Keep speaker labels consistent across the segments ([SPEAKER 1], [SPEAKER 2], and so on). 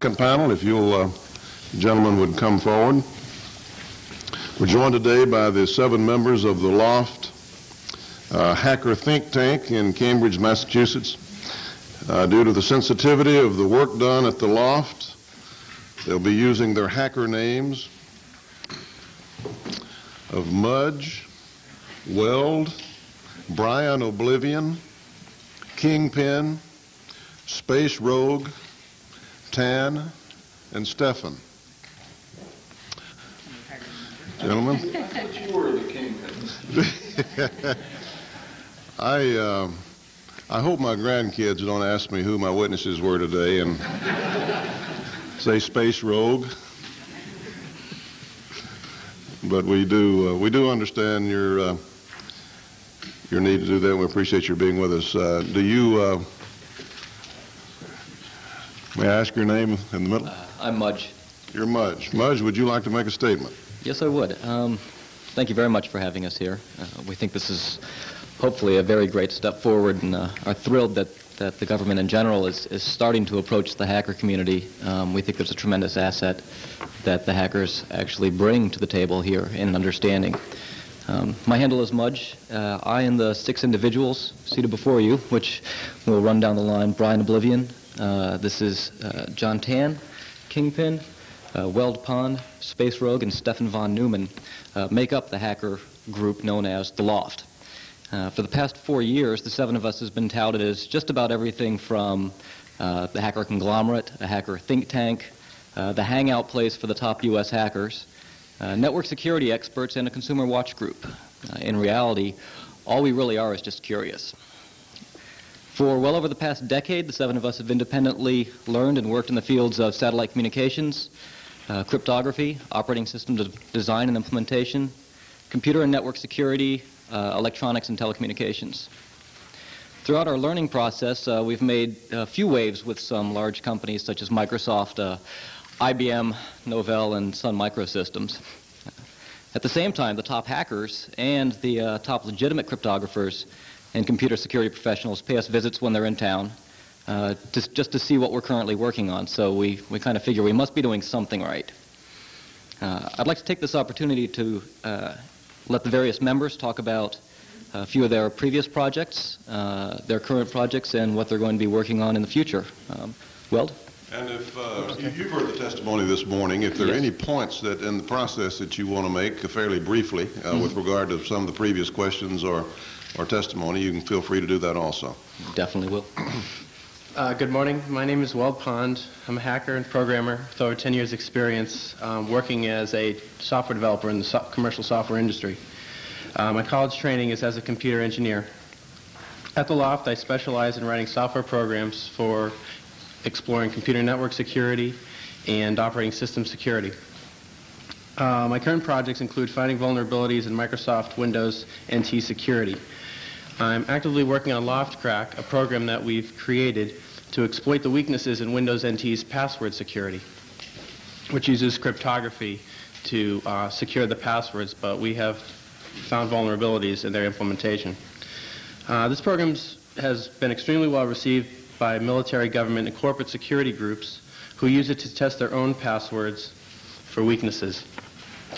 [SPEAKER 1] Second panel, if you'll, uh, gentlemen would come forward. We're joined today by the seven members of the L0pht uh, Hacker Think Tank in Cambridge, Massachusetts. Uh, Due to the sensitivity of the work done at the L0pht, they'll be using their hacker names of Mudge, Weld, Brian Oblivion, Kingpin, Space Rogue, Tan, and Stefan. Gentlemen?
[SPEAKER 2] You were the kingpins.
[SPEAKER 1] I, uh, I hope my grandkids don't ask me who my witnesses were today and say Space Rogue. But we do, uh, we do understand your, uh, your need to do that. We appreciate your being with us. Uh, do you, uh, may I ask your name in the middle?
[SPEAKER 3] Uh, I'm Mudge.
[SPEAKER 1] You're Mudge. Mudge, would you like to make a statement?
[SPEAKER 3] Yes, I would. Um, thank you very much for having us here. Uh, we think this is hopefully a very great step forward and uh, are thrilled that, that the government in general is, is starting to approach the hacker community. Um, we think there's a tremendous asset that the hackers actually bring to the table here in understanding. Um, my handle is Mudge. Uh, I and the six individuals seated before you, which will run down the line, Brian Oblivion, this is uh, John Tan, Kingpin, uh, Weld Pond, Space Rogue, and Stefan von Neumann uh, make up the hacker group known as the L0pht. Uh, for the past four years, the seven of us has been touted as just about everything from uh, the hacker conglomerate, a hacker think tank, uh, the hangout place for the top U.S. hackers, uh, network security experts, and a consumer watch group. Uh, in reality, all we really are is just curious. For well over the past decade, the seven of us have independently learned and worked in the fields of satellite communications, uh, cryptography, operating system de- design and implementation, computer and network security, uh, electronics and telecommunications. Throughout our learning process, uh, we've made a few waves with some large companies such as Microsoft, uh, IBM, Novell, and Sun Microsystems. At the same time, the top hackers and the uh, top legitimate cryptographers and computer security professionals pay us visits when they're in town uh, just, just to see what we're currently working on. So we, we kind of figure we must be doing something right. Uh, I'd like to take this opportunity to uh, let the various members talk about a few of their previous projects, uh, their current projects, and what they're going to be working on in the future. Um, Weld?
[SPEAKER 1] And if, uh, you- you've heard the testimony this morning, if there are any points that, in the process that you want to make uh, fairly briefly uh, with regard to some of the previous questions or, or testimony, you can feel free to do that also.
[SPEAKER 3] Definitely will.
[SPEAKER 4] Uh, good morning. My name is Weld Pond. I'm a hacker and programmer with over 10 years' experience um, working as a software developer in the so- commercial software industry. Uh, my college training is as a computer engineer. At the L0pht, I specialize in writing software programs for exploring computer network security and operating system security. Uh, my current projects include finding vulnerabilities in Microsoft Windows NT security. I'm actively working on L0phtCrack, a program that we've created to exploit the weaknesses in Windows NT's password security, which uses cryptography to uh, secure the passwords, but we have found vulnerabilities in their implementation. Uh, this program has been extremely well received by military, government, and corporate security groups who use it to test their own passwords for weaknesses.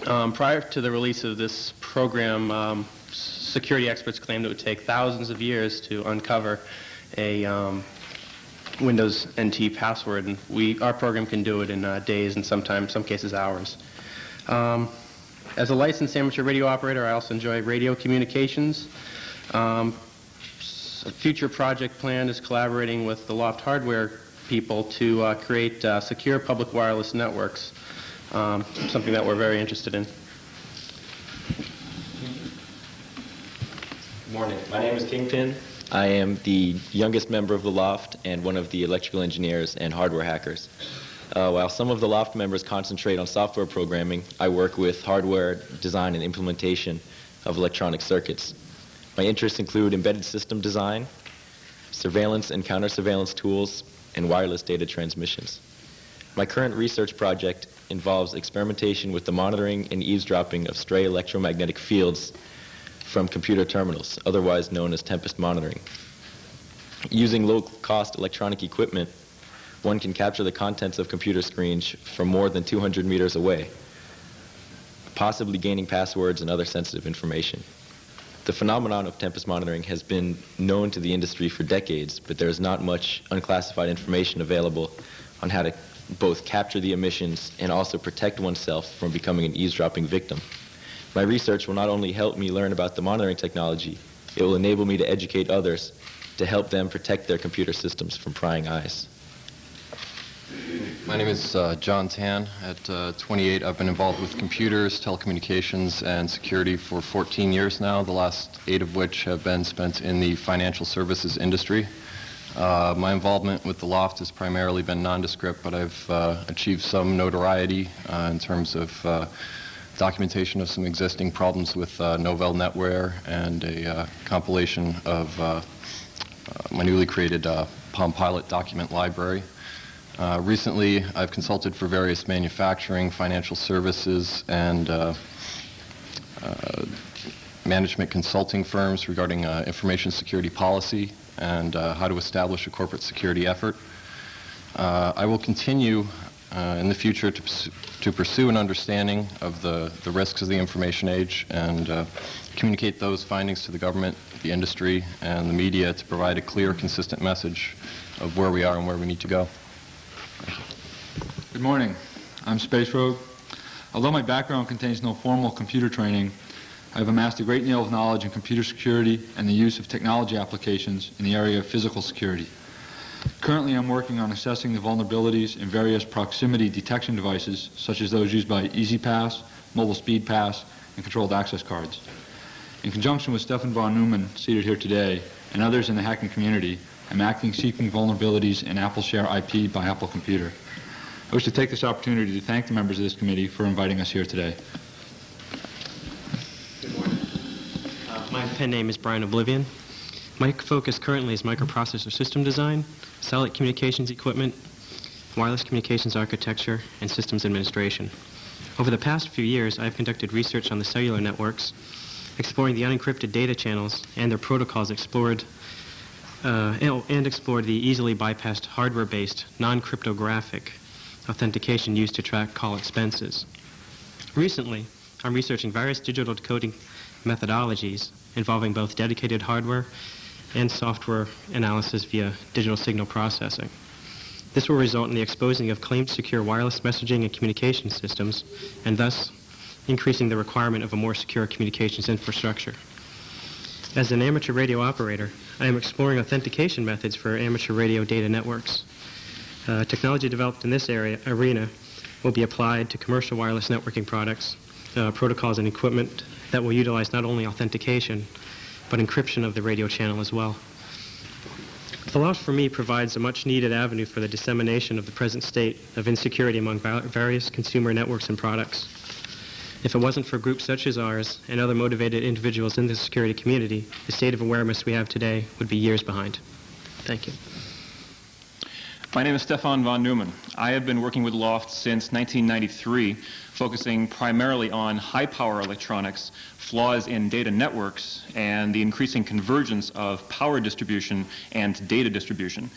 [SPEAKER 4] Um, prior to the release of this program, um, security experts claimed it would take thousands of years to uncover a um, Windows NT password, and we, our program can do it in uh, days and sometimes, some cases, hours. Um, as a licensed amateur radio operator, I also enjoy radio communications. Um, a future project plan is collaborating with the L0pht Hardware people to uh, create uh, secure public wireless networks, um, something that we're very interested in.
[SPEAKER 5] Good morning. My name is Kingpin. I am the youngest member of the L0pht and one of the electrical engineers and hardware hackers. Uh, while some of the L0pht members concentrate on software programming, I work with hardware design and implementation of electronic circuits. My interests include embedded system design, surveillance and counter-surveillance tools, and wireless data transmissions. My current research project involves experimentation with the monitoring and eavesdropping of stray electromagnetic fields from computer terminals, otherwise known as tempest monitoring. Using low-cost electronic equipment, one can capture the contents of computer screens from more than 200 meters away, possibly gaining passwords and other sensitive information. The phenomenon of tempest monitoring has been known to the industry for decades, but there is not much unclassified information available on how to both capture the emissions and also protect oneself from becoming an eavesdropping victim. My research will not only help me learn about the monitoring technology, it will enable me to educate others to help them protect their computer systems from prying eyes.
[SPEAKER 6] My name is uh, John Tan. At uh, 28, I've been involved with computers, telecommunications, and security for 14 years now, the last eight of which have been spent in the financial services industry. Uh, my involvement with the L0pht has primarily been nondescript, but I've uh, achieved some notoriety uh, in terms of uh, documentation of some existing problems with uh, Novell NetWare and a uh, compilation of uh, my newly created Palm Pilot document library. Recently, I've consulted for various manufacturing, financial services, and management consulting firms regarding uh, information security policy and uh, how to establish a corporate security effort. Uh, I will continue uh, in the future to, to pursue an understanding of the, the risks of the information age and uh, communicate those findings to the government, the industry, and the media to provide a clear, consistent message of where we are and where we need to go.
[SPEAKER 7] Good morning. I'm Space Rogue. Although my background contains no formal computer training, I have amassed a great deal of knowledge in computer security and the use of technology applications in the area of physical security. Currently, I'm working on assessing the vulnerabilities in various proximity detection devices, such as those used by E-ZPass, Mobile Speed Pass, and controlled access cards. In conjunction with Stefan von Neumann, seated here today, and others in the hacking community, I'm acting seeking vulnerabilities in AppleShare IP by Apple Computer. I wish to take this opportunity to thank the members of this committee for inviting us here today.
[SPEAKER 8] Uh, My pen name is Brian Oblivion. My focus currently is microprocessor system design, satellite communications equipment, wireless communications architecture, and systems administration. Over the past few years, I've conducted research on the cellular networks, exploring the unencrypted data channels and their protocols explored uh, and explored the easily bypassed hardware-based, non-cryptographic authentication used to track call expenses. Recently, I'm researching various digital decoding methodologies involving both dedicated hardware and software analysis via digital signal processing. This will result in the exposing of claimed secure wireless messaging and communication systems, and thus increasing the requirement of a more secure communications infrastructure. As an amateur radio operator, I am exploring authentication methods for amateur radio data networks. Uh, technology developed in this area arena will be applied to commercial wireless networking products, uh, protocols, and equipment that will utilize not only authentication, but encryption of the radio channel as well. The L0pht for me provides a much needed avenue for the dissemination of the present state of insecurity among various consumer networks and products. If it wasn't for groups such as ours and other motivated individuals in the security community, the state of awareness we have today would be years behind. Thank you.
[SPEAKER 9] My name is Stefan von Neumann. I have been working with L0pht since 1993, focusing primarily on high-power electronics, flaws in data networks, and the increasing convergence of power distribution and data distribution.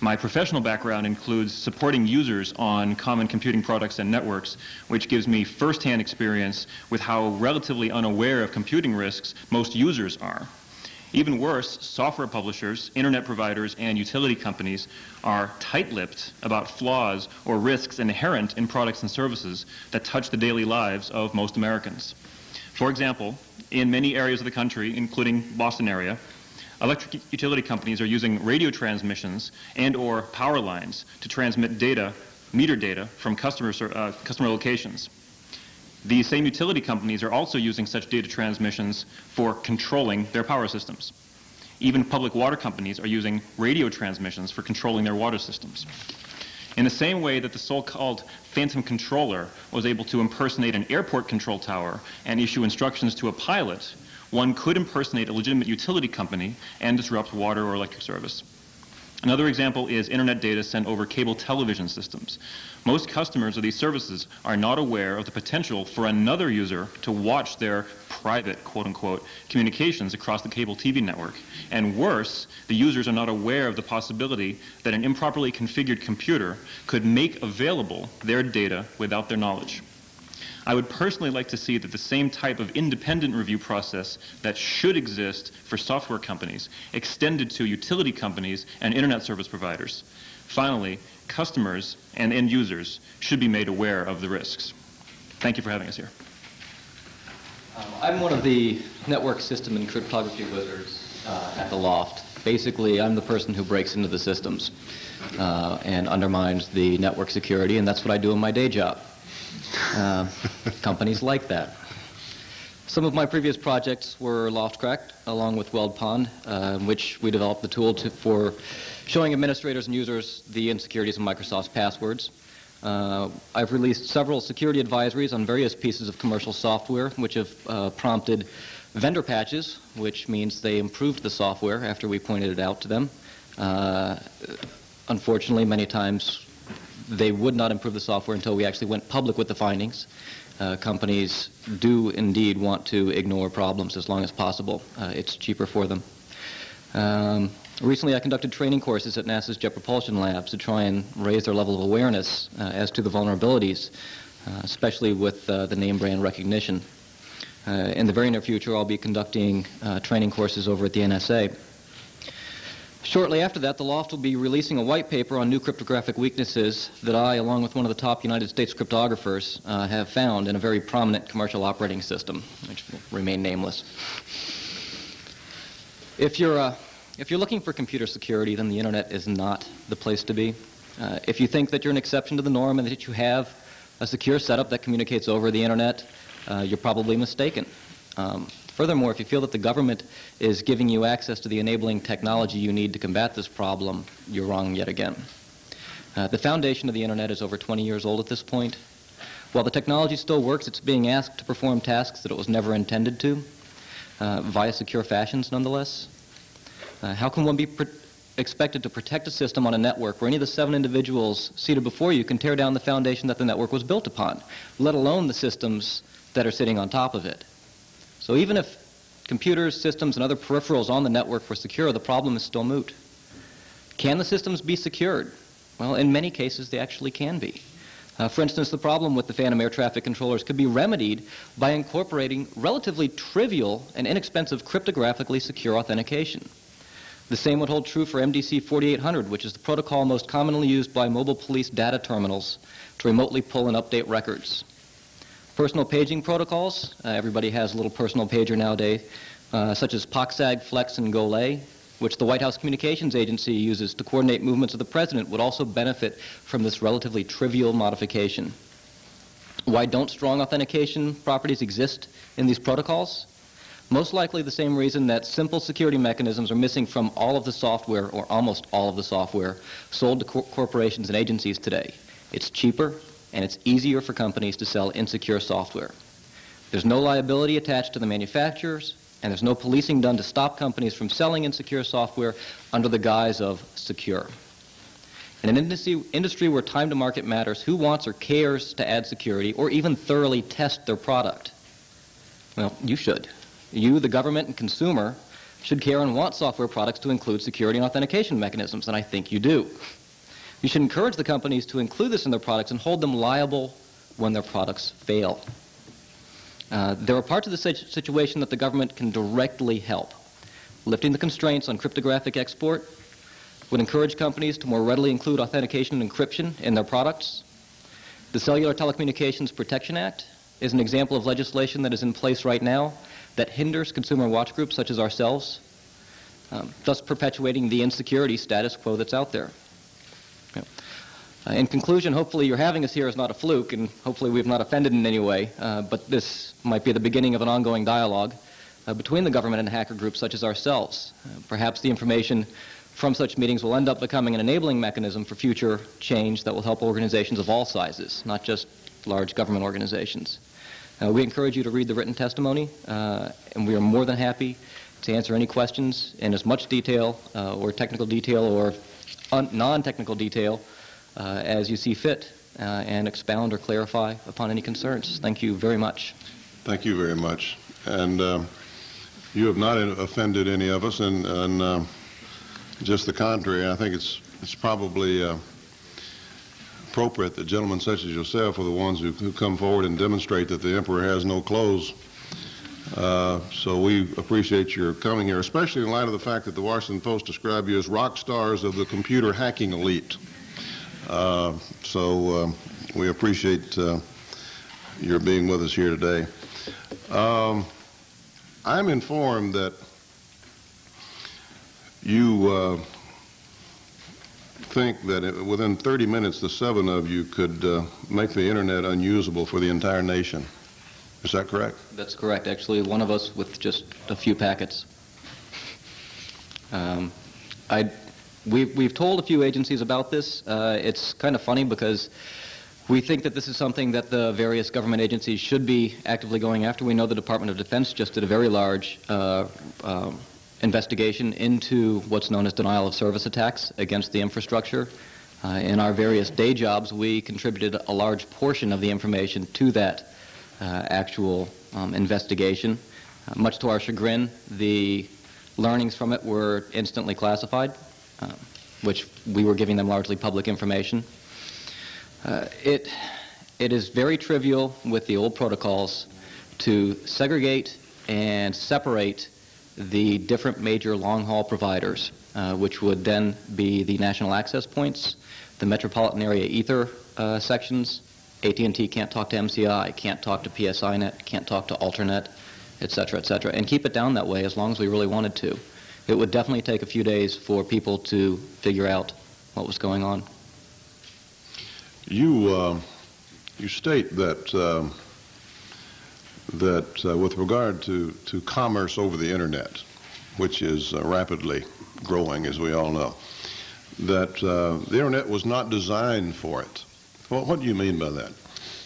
[SPEAKER 9] My professional background includes supporting users on common computing products and networks, which gives me firsthand experience with how relatively unaware of computing risks most users are. Even worse, software publishers, internet providers, and utility companies are tight-lipped about flaws or risks inherent in products and services that touch the daily lives of most Americans. For example, in many areas of the country, including Boston area, electric utility companies are using radio transmissions and or power lines to transmit data, meter data, from customer, uh, customer locations. These same utility companies are also using such data transmissions for controlling their power systems. Even public water companies are using radio transmissions for controlling their water systems. In the same way that the so-called phantom controller was able to impersonate an airport control tower and issue instructions to a pilot, one could impersonate a legitimate utility company and disrupt water or electric service. Another example is internet data sent over cable television systems. Most customers of these services are not aware of the potential for another user to watch their private, quote unquote, communications across the cable TV network. And worse, the users are not aware of the possibility that an improperly configured computer could make available their data without their knowledge. I would personally like to see that the same type of independent review process that should exist for software companies extended to utility companies and internet service providers. Finally, customers and end users should be made aware of the risks. Thank you for having us here.
[SPEAKER 3] Um, I'm one of the network system and cryptography wizards uh, at the L0pht. Basically, I'm the person who breaks into the systems uh, and undermines the network security, and that's what I do in my day job. Uh, companies like that. Some of my previous projects were Loftcracked, along with Weld Pond, uh, in which we developed the tool to, for showing administrators and users the insecurities of Microsoft's passwords. Uh, I've released several security advisories on various pieces of commercial software, which have uh, prompted vendor patches, which means they improved the software after we pointed it out to them. Uh, unfortunately, many times they would not improve the software until we actually went public with the findings. Uh, companies do indeed want to ignore problems as long as possible. Uh, it's cheaper for them. Um, recently, I conducted training courses at NASA's Jet Propulsion Labs to try and raise their level of awareness uh, as to the vulnerabilities, uh, especially with uh, the name brand recognition. Uh, in the very near future, I'll be conducting training courses over at the NSA. Shortly after that, the L0pht will be releasing a white paper on new cryptographic weaknesses that I, along with one of the top United States cryptographers, uh, have found in a very prominent commercial operating system, which will remain nameless. If you're, uh, if you're looking for computer security, then the internet is not the place to be. Uh, if you think that you're an exception to the norm and that you have a secure setup that communicates over the internet, uh, you're probably mistaken. Um, Furthermore, if you feel that the government is giving you access to the enabling technology you need to combat this problem, you're wrong yet again. Uh, the foundation of the Internet is over 20 years old at this point. While the technology still works, it's being asked to perform tasks that it was never intended to, uh, via secure fashions nonetheless. Uh, how can one be expected to protect a system on a network where any of the seven individuals seated before you can tear down the foundation that the network was built upon, let alone the systems that are sitting on top of it? So even if computers, systems, and other peripherals on the network were secure, the problem is still moot. Can the systems be secured? Well, in many cases, they actually can be. Uh, for instance, the problem with the Phantom air traffic controllers could be remedied by incorporating relatively trivial and inexpensive cryptographically secure authentication. The same would hold true for MDC 4800, which is the protocol most commonly used by mobile police data terminals to remotely pull and update records. Personal paging protocols. Uh, everybody has a little personal pager nowadays, uh, such as POCSAG, FLEX, and GOLAY, which the White House Communications Agency uses to coordinate movements of the president, would also benefit from this relatively trivial modification. Why don't strong authentication properties exist in these protocols? Most likely the same reason that simple security mechanisms are missing from all of the software, or almost all of the software, sold to corporations and agencies today. It's cheaper, and it's easier for companies to sell insecure software. There's no liability attached to the manufacturers, and there's no policing done to stop companies from selling insecure software under the guise of secure. In an industry, where time to market matters, who wants or cares to add security or even thoroughly test their product? Well, you should. You, the government and consumer, should care and want software products to include security and authentication mechanisms, and I think you do. You should encourage the companies to include this in their products and hold them liable when their products fail. Uh, there are parts of the situation that the government can directly help. Lifting the constraints on cryptographic export would encourage companies to more readily include authentication and encryption in their products. The Cellular Telecommunications Protection Act is an example of legislation that is in place right now that hinders consumer watch groups such as ourselves, um, thus perpetuating the insecurity status quo that's out there. Uh, in conclusion, hopefully your having us here is not a fluke, and hopefully we've not offended in any way, uh, but this might be the beginning of an ongoing dialogue uh, between the government and hacker groups such as ourselves. Uh, perhaps the information from such meetings will end up becoming an enabling mechanism for future change that will help organizations of all sizes, not just large government organizations. Uh, we encourage you to read the written testimony, uh, and we are more than happy to answer any questions in as much detail or technical detail or non-technical detail uh, as you see fit uh, and expound or clarify upon any concerns. Thank you very much.
[SPEAKER 1] Thank you very much. And um, you have not offended any of us, and, and um, just the contrary. I think it's, it's probably uh, appropriate that gentlemen such as yourself are the ones who, who come forward and demonstrate that the emperor has no clothes. Uh, so we appreciate your coming here, especially in light of the fact that the Washington Post described you as rock stars of the computer hacking elite. Uh, so um, we appreciate uh, your being with us here today. Um, I'm informed that you uh, think that it, within 30 minutes, the seven of you could uh, make the internet unusable for the entire nation. Is that correct?
[SPEAKER 3] That's correct. Actually, one of us with just a few packets. Um, I, we've, we've told a few agencies about this. Uh, it's kind of funny because we think that this is something that the various government agencies should be actively going after. We know the Department of Defense just did a very large uh, um, investigation into what's known as denial of service attacks against the infrastructure. Uh, in our various day jobs, we contributed a large portion of the information to that uh, actual um, investigation. Uh, much to our chagrin, the learnings from it were instantly classified, uh, which we were giving them largely public information. Uh, it, it is very trivial with the old protocols to segregate and separate the different major long-haul providers, uh, which would then be the national access points, the metropolitan area ether uh, sections. AT&T can't talk to MCI, can't talk to PSINet, can't talk to Alternet, et cetera, et cetera, and keep it down that way as long as we really wanted to. It would definitely take a few days for people to figure out what was going on.
[SPEAKER 1] You, uh, you state that, uh, that uh, with regard to, to commerce over the internet, which is uh, rapidly growing, as we all know, that uh, the internet was not designed for it. Well, what do you mean by that?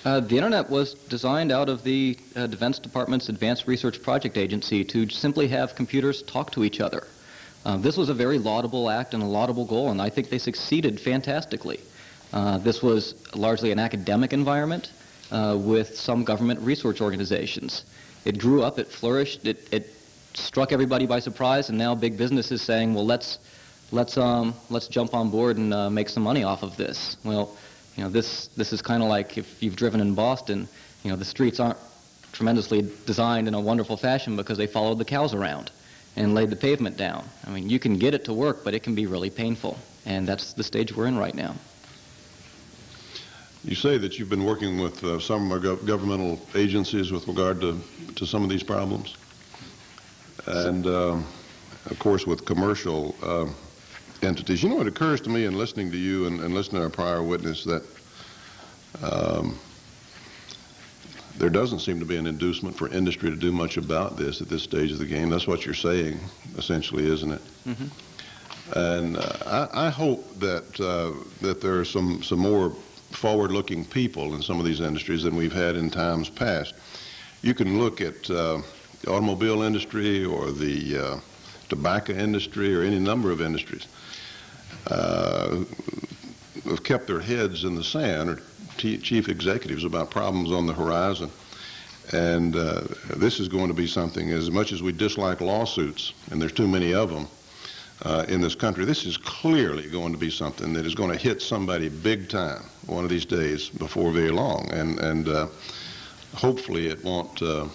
[SPEAKER 3] Uh, the internet was designed out of the uh, Defense Department's Advanced Research Project Agency to simply have computers talk to each other. Uh, this was a very laudable act and a laudable goal, and I think they succeeded fantastically. Uh, this was largely an academic environment uh, with some government research organizations. It grew up, it flourished, it, it struck everybody by surprise, and now big business is saying, well, let's, let's, um, let's jump on board and uh, make some money off of this. Well, you know, this, this is kind of like if you've driven in Boston, you know, the streets aren't tremendously designed in a wonderful fashion because they followed the cows around and laid the pavement down. I mean, you can get it to work, but it can be really painful. And that's the stage we're in right now.
[SPEAKER 1] You say that you've been working with uh, some gov- governmental agencies with regard to, to some of these problems. And, um, of course, with commercial uh, entities. You know, it occurs to me in listening to you and, and listening to our prior witness that um, there doesn't seem to be an inducement for industry to do much about this at this stage of the game. That's what you're saying, essentially, isn't it?
[SPEAKER 3] Mm-hmm.
[SPEAKER 1] And uh, I, I hope that uh, that there are some some more forward-looking people in some of these industries than we've had in times past. You can look at uh, the automobile industry or the uh, tobacco industry or any number of industries uh, have kept their heads in the sand or chief executives about problems on the horizon. And uh, this is going to be something, as much as we dislike lawsuits, and there's too many of them uh, in this country, this is clearly going to be something that is going to hit somebody big time one of these days before very long. And, and uh, hopefully it won't, uh,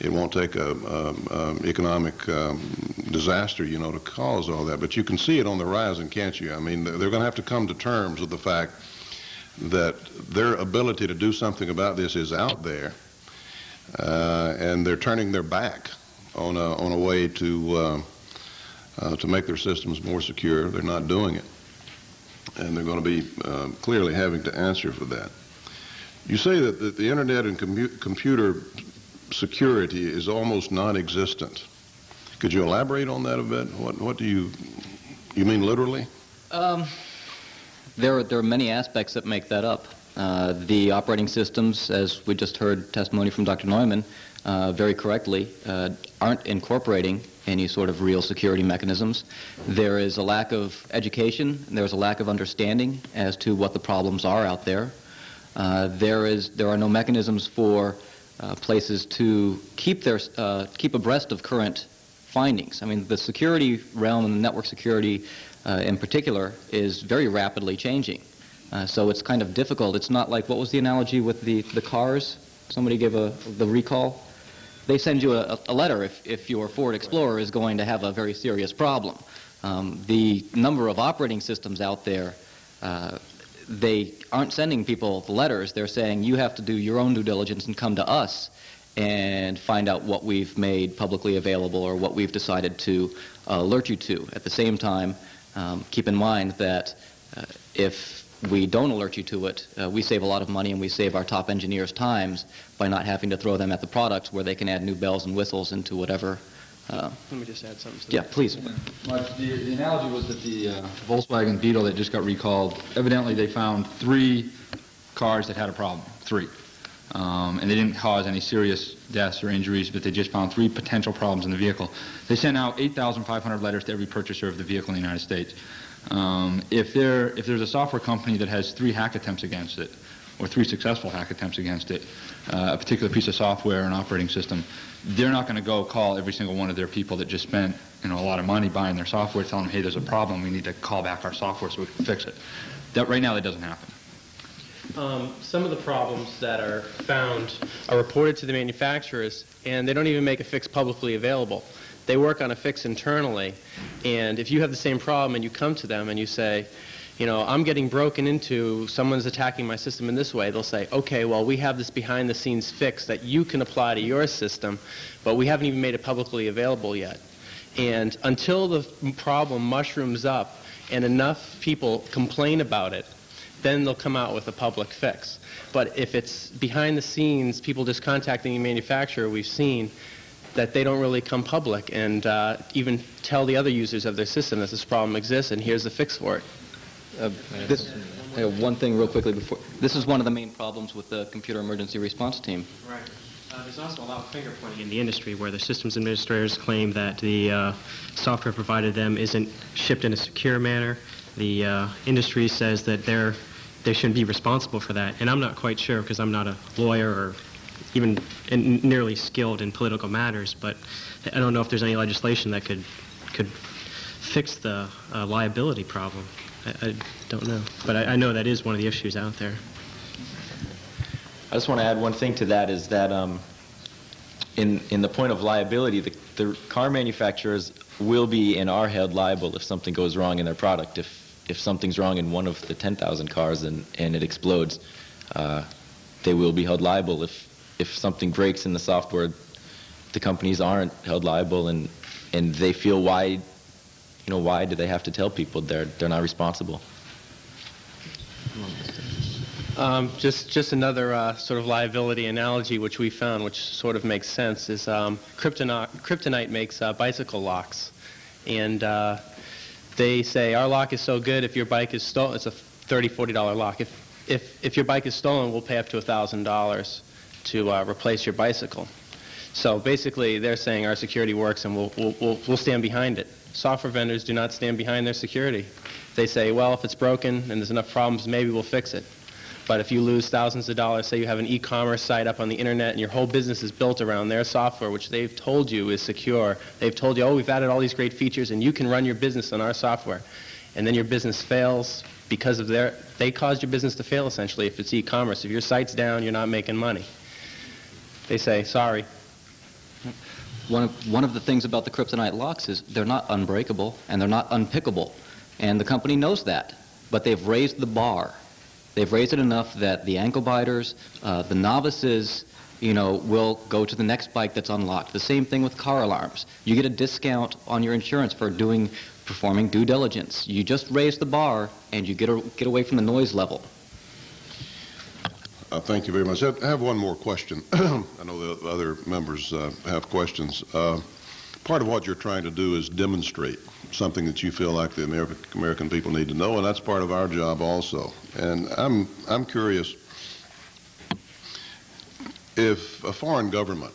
[SPEAKER 1] it won't take a, um, um, economic um, disaster, you know, to cause all that. But you can see it on the horizon, can't you? I mean, they're going to have to come to terms with the fact that their ability to do something about this is out there, uh, and they're turning their back on a, on a way to, uh, uh, to make their systems more secure. They're not doing it, and they're going to be uh, clearly having to answer for that. You say that, that the internet and computer security is almost non-existent. Could you elaborate on that a bit? What, what do you, you mean literally?
[SPEAKER 3] Um, there, are, there are many aspects that make that up. Uh, the operating systems, as we just heard testimony from Dr. Neumann, uh, very correctly, uh, aren't incorporating any sort of real security mechanisms. There is a lack of education, there's a lack of understanding as to what the problems are out there. Uh, there is there are no mechanisms for uh, places to keep their uh, keep abreast of current findings. I mean, the security realm and the network security uh, in particular is very rapidly changing. Uh, so it's kind of difficult. It's not like what was the analogy with the, the cars? Somebody give a the recall. They send you a, a letter if, if your Ford Explorer is going to have a very serious problem. Um, the number of operating systems out there, uh, they aren't sending people the letters. They're saying you have to do your own due diligence and come to us and find out what we've made publicly available or what we've decided to uh, alert you to. At the same time, um, keep in mind that uh, if we don't alert you to it, uh, we save a lot of money and we save our top engineers times by not having to throw them at the products where they can add new bells and whistles into whatever. Uh,
[SPEAKER 4] Let me just add something to
[SPEAKER 3] yeah,
[SPEAKER 4] that.
[SPEAKER 3] please.
[SPEAKER 7] But the, the analogy was that the uh, Volkswagen Beetle that just got recalled, evidently they found three cars that had a problem, three. Um, and they didn't cause any serious deaths or injuries, but they just found three potential problems in the vehicle. They sent out 8,500 letters to every purchaser of the vehicle in the United States. Um, if, there, if there's a software company that has three hack attempts against it, or three successful hack attempts against it, uh, a particular piece of software or an operating system, they're not going to go call every single one of their people that just spent you know, a lot of money buying their software, telling them, hey, there's a problem, we need to call back our software so we can fix it. That, right now, that doesn't happen.
[SPEAKER 4] Um, some of the problems that are found are reported to the manufacturers, and they don't even make a fix publicly available. They work on a fix internally, and if you have the same problem and you come to them and you say, you know, I'm getting broken into, someone's attacking my system in this way, they'll say, okay, well, we have this behind the scenes fix that you can apply to your system, but we haven't even made it publicly available yet. And until the problem mushrooms up and enough people complain about it, then they'll come out with a public fix. But if it's behind the scenes, people just contacting the manufacturer, we've seen that they don't really come public and uh, even tell the other users of their system that this problem exists and here's the fix for it.
[SPEAKER 3] Uh, one thing real quickly before. This is one of the main problems with the computer emergency response team.
[SPEAKER 8] Right. Uh, there's also a lot of finger pointing in the industry where the systems administrators claim that the uh, software provided them isn't shipped in a secure manner. The uh, industry says that they're they shouldn't be responsible for that, and I'm not quite sure because I'm not a lawyer or even nearly skilled in political matters. But I don't know if there's any legislation that could could fix the liability problem. I, I don't know, but I, I know that is one of the issues out there.
[SPEAKER 5] I just want to add one thing to that is that um, in, in the point of liability, the, the car manufacturers will be in our held liable if something goes wrong in their product. If, if something's wrong in one of the 10,000 cars and, and it explodes, uh, they will be held liable. If, if something breaks in the software, the companies aren't held liable and, and they feel why, you know, why do they have to tell people they're, they're not responsible?
[SPEAKER 4] Um, just, just another uh, sort of liability analogy which we found, which sort of makes sense, is um, kryptonite, kryptonite makes uh, bicycle locks. And uh, they say, our lock is so good, if your bike is stolen, it's a $30, $40 lock. If, if, if your bike is stolen, we'll pay up to $1,000 to uh, replace your bicycle. So basically, they're saying our security works and we'll, we'll, we'll, we'll stand behind it. Software vendors do not stand behind their security. They say, well, if it's broken and there's enough problems, maybe we'll fix it. But if you lose thousands of dollars, say you have an e-commerce site up on the internet and your whole business is built around their software, which they've told you is secure, they've told you, oh, we've added all these great features and you can run your business on our software. And then your business fails because of their, they caused your business to fail essentially if it's e-commerce. If your site's down, you're not making money. They say, sorry.
[SPEAKER 3] One of, one of the things about the kryptonite locks is they're not unbreakable and they're not unpickable. And the company knows that. But they've raised the bar. They've raised it enough that the ankle biters, uh, the novices, you know, will go to the next bike that's unlocked. The same thing with car alarms. You get a discount on your insurance for doing, performing due diligence. You just raise the bar and you get, a, get away from the noise level.
[SPEAKER 1] Uh, Thank you very much. I have one more question. I know the other members uh, have questions. Uh, Part of what you're trying to do is demonstrate something that you feel like the American American people need to know, and that's part of our job also. And I'm I'm curious if a foreign government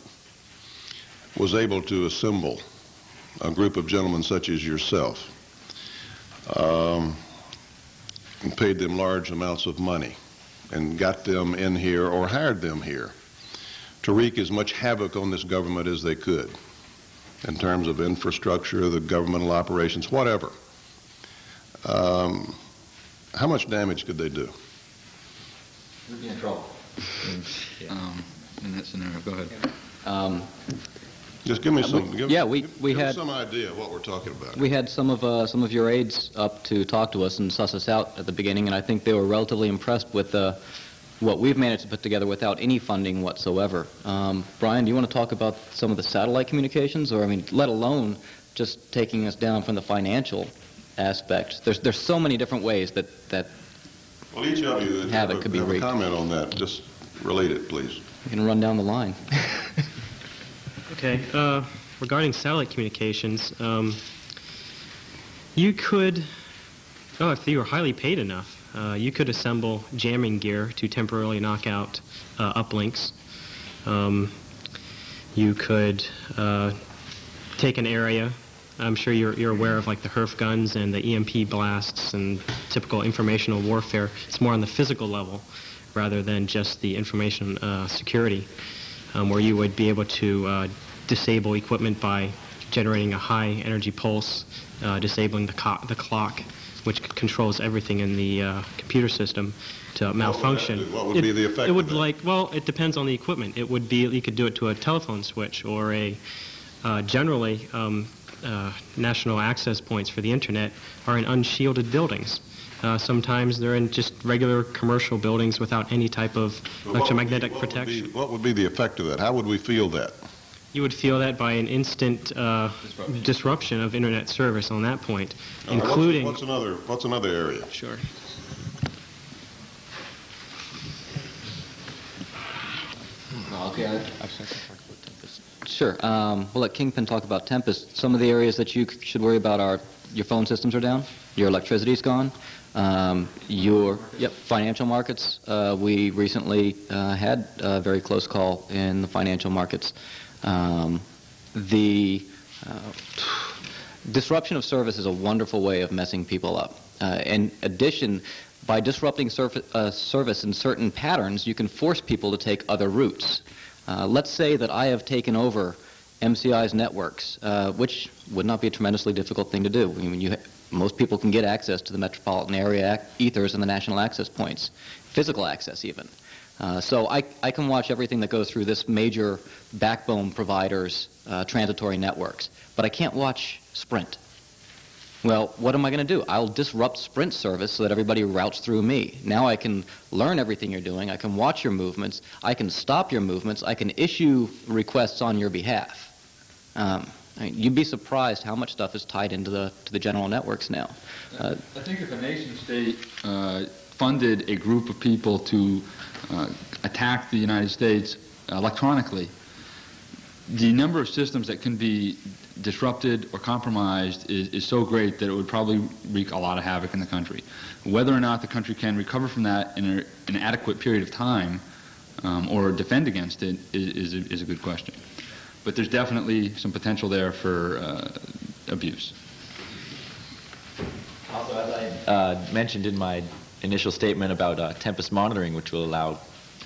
[SPEAKER 1] was able to assemble a group of gentlemen such as yourself um, and paid them large amounts of money and got them in here or hired them here to wreak as much havoc on this government as they could in terms of infrastructure, the governmental operations, whatever. Um, how much damage could they do?
[SPEAKER 3] We'd be in trouble.
[SPEAKER 7] Um, in that scenario, go ahead.
[SPEAKER 3] Um,
[SPEAKER 1] Just give me
[SPEAKER 3] Uh,
[SPEAKER 1] some.
[SPEAKER 3] we-
[SPEAKER 1] give,
[SPEAKER 3] yeah, we-
[SPEAKER 1] give-
[SPEAKER 3] we
[SPEAKER 1] give
[SPEAKER 3] had-
[SPEAKER 1] some idea of what we're talking about.
[SPEAKER 3] We had some of uh, some of your aides up to talk to us and suss us out at the beginning, and I think they were relatively impressed with uh, what we've managed to put together without any funding whatsoever. Um, Brian, do you want to talk about some of the satellite communications, or I mean, let alone just taking us down from the financial aspect? There's there's so many different ways that that
[SPEAKER 1] Well, each of you that have, a,
[SPEAKER 3] could be
[SPEAKER 1] have a comment on that, just relate it, please.
[SPEAKER 3] You can run down the line.
[SPEAKER 8] Okay. Uh, regarding satellite communications, um, you could, oh, if you were highly paid enough, uh, you could assemble jamming gear to temporarily knock out uh, uplinks. Um, you could uh, take an area. I'm sure you're, you're aware of like the HERF guns and the EMP blasts and typical informational warfare. It's more on the physical level rather than just the information uh, security um, where you would be able to uh, disable equipment by generating a high energy pulse, uh, disabling the, co- the clock, which c- controls everything in the uh, computer system to malfunction.
[SPEAKER 1] do? What would be the effect
[SPEAKER 8] It would like well, it depends on the equipment. It would be you could do it to a telephone switch or a uh, generally um, uh, national access points for the internet are in unshielded buildings. Uh, sometimes they're in just regular commercial buildings without any type of
[SPEAKER 1] But what be-
[SPEAKER 8] electromagnetic
[SPEAKER 1] what would be-
[SPEAKER 8] protection.
[SPEAKER 1] what would be the effect of that? How would we feel that?
[SPEAKER 8] You would feel that by an instant uh, disruption of internet service on that point,
[SPEAKER 1] All right, what's-
[SPEAKER 8] including.
[SPEAKER 1] What's, another, what's another area?
[SPEAKER 8] Sure.
[SPEAKER 3] Okay. Sure. Um, we'll let Kingpin talk about Tempest. Some of the areas that you should worry about are your phone systems are down, your electricity's gone, um, your yep financial markets. Uh, we recently uh, had a very close call in the financial markets. Um, the uh, disruption of service is a wonderful way of messing people up. Uh, in addition, by disrupting uh, service in certain patterns, you can force people to take other routes. Uh, let's say that I have taken over MCI's networks, uh, which would not be a tremendously difficult thing to do. I mean, you most people can get access to the metropolitan area ethers and the national access points, physical access even. Uh, so I, I can watch everything that goes through this major backbone provider's uh, transitory networks, but I can't watch Sprint. Well, what am I going to do? I'll disrupt Sprint service so that everybody routes through me. Now I can learn everything you're doing. I can watch your movements. I can stop your movements. I can issue requests on your behalf. Um, I mean, you'd be surprised how much stuff is tied into the to the general networks now. Uh,
[SPEAKER 7] I think if a nation state uh, funded a group of people to uh, attack the United States electronically, the number of systems that can be disrupted or compromised is, is so great that it would probably wreak a lot of havoc in the country. Whether or not the country can recover from that in a, an adequate period of time um, or defend against it is, is, a, is a good question. But there's definitely some potential there for uh, abuse.
[SPEAKER 5] Also, as I uh, mentioned in my initial statement about uh, Tempest monitoring, which will allow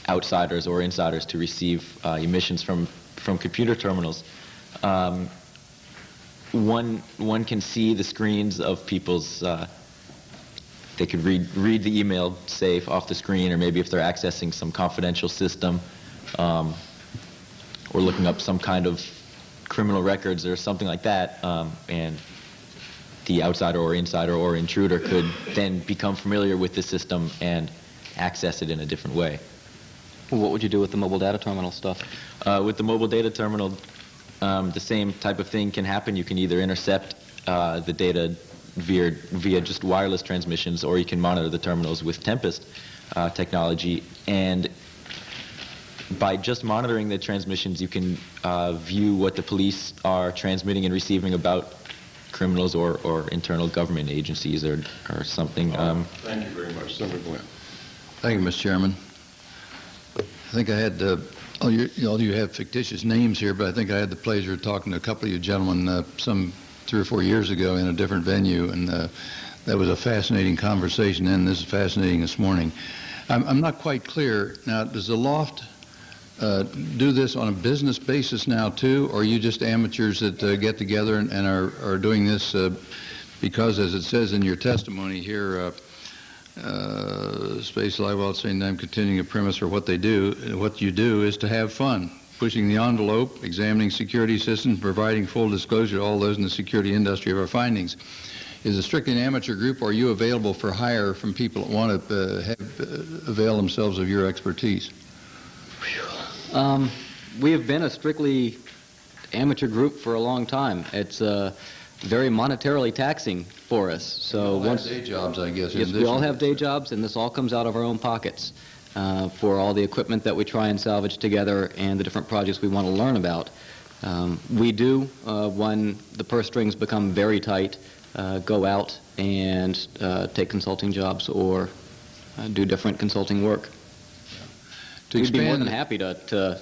[SPEAKER 5] outsiders or insiders to receive uh, emissions from, from computer terminals, um, one, one can see the screens of people's, uh, they could read, read the email safe off the screen, or maybe if they're accessing some confidential system, um, or looking up some kind of criminal records or something like that, um, and the outsider or insider or intruder could then become familiar with the system and access it in a different way.
[SPEAKER 3] what would you do with the mobile data terminal stuff?
[SPEAKER 5] Uh, with the mobile data terminal, um, the same type of thing can happen. You can either intercept uh, the data via, via just wireless transmissions, or you can monitor the terminals with Tempest uh, technology. And by just monitoring the transmissions, you can uh, view what the police are transmitting and receiving about criminals or, or internal government agencies or, or something. Um,
[SPEAKER 1] Thank you very much. Senator Glenn.
[SPEAKER 10] Thank you, Mr. Chairman. I think I had uh, Oh, you, you you have fictitious names here, but I think I had the pleasure of talking to a couple of you gentlemen uh, some three or four years ago in a different venue, and uh, that was a fascinating conversation and This is fascinating this morning. I'm, I'm not quite clear. Now, does the L0pht uh, do this on a business basis now, too, or are you just amateurs that uh, get together and, and are, are doing this uh, because, as it says in your testimony here, uh, uh, Space Life, well, saying I'm continuing a premise or what they do, what you do is to have fun, pushing the envelope, examining security systems, providing full disclosure to all those in the security industry of our findings. Is it strictly an amateur group, or are you available for hire from people that want to have, avail themselves of your expertise?
[SPEAKER 3] Um, we have been a strictly amateur group for a long time. It's uh, very monetarily taxing for us. So we
[SPEAKER 10] All have
[SPEAKER 3] once
[SPEAKER 10] day jobs, I guess.
[SPEAKER 3] yes, we all have day jobs, and this all comes out of our own pockets uh, for all the equipment that we try and salvage together and the different projects we want to learn about. Um, we do, uh, when the purse strings become very tight, uh, go out and uh, take consulting jobs or uh, do different consulting work.
[SPEAKER 10] To
[SPEAKER 3] We'd be more than happy to, to,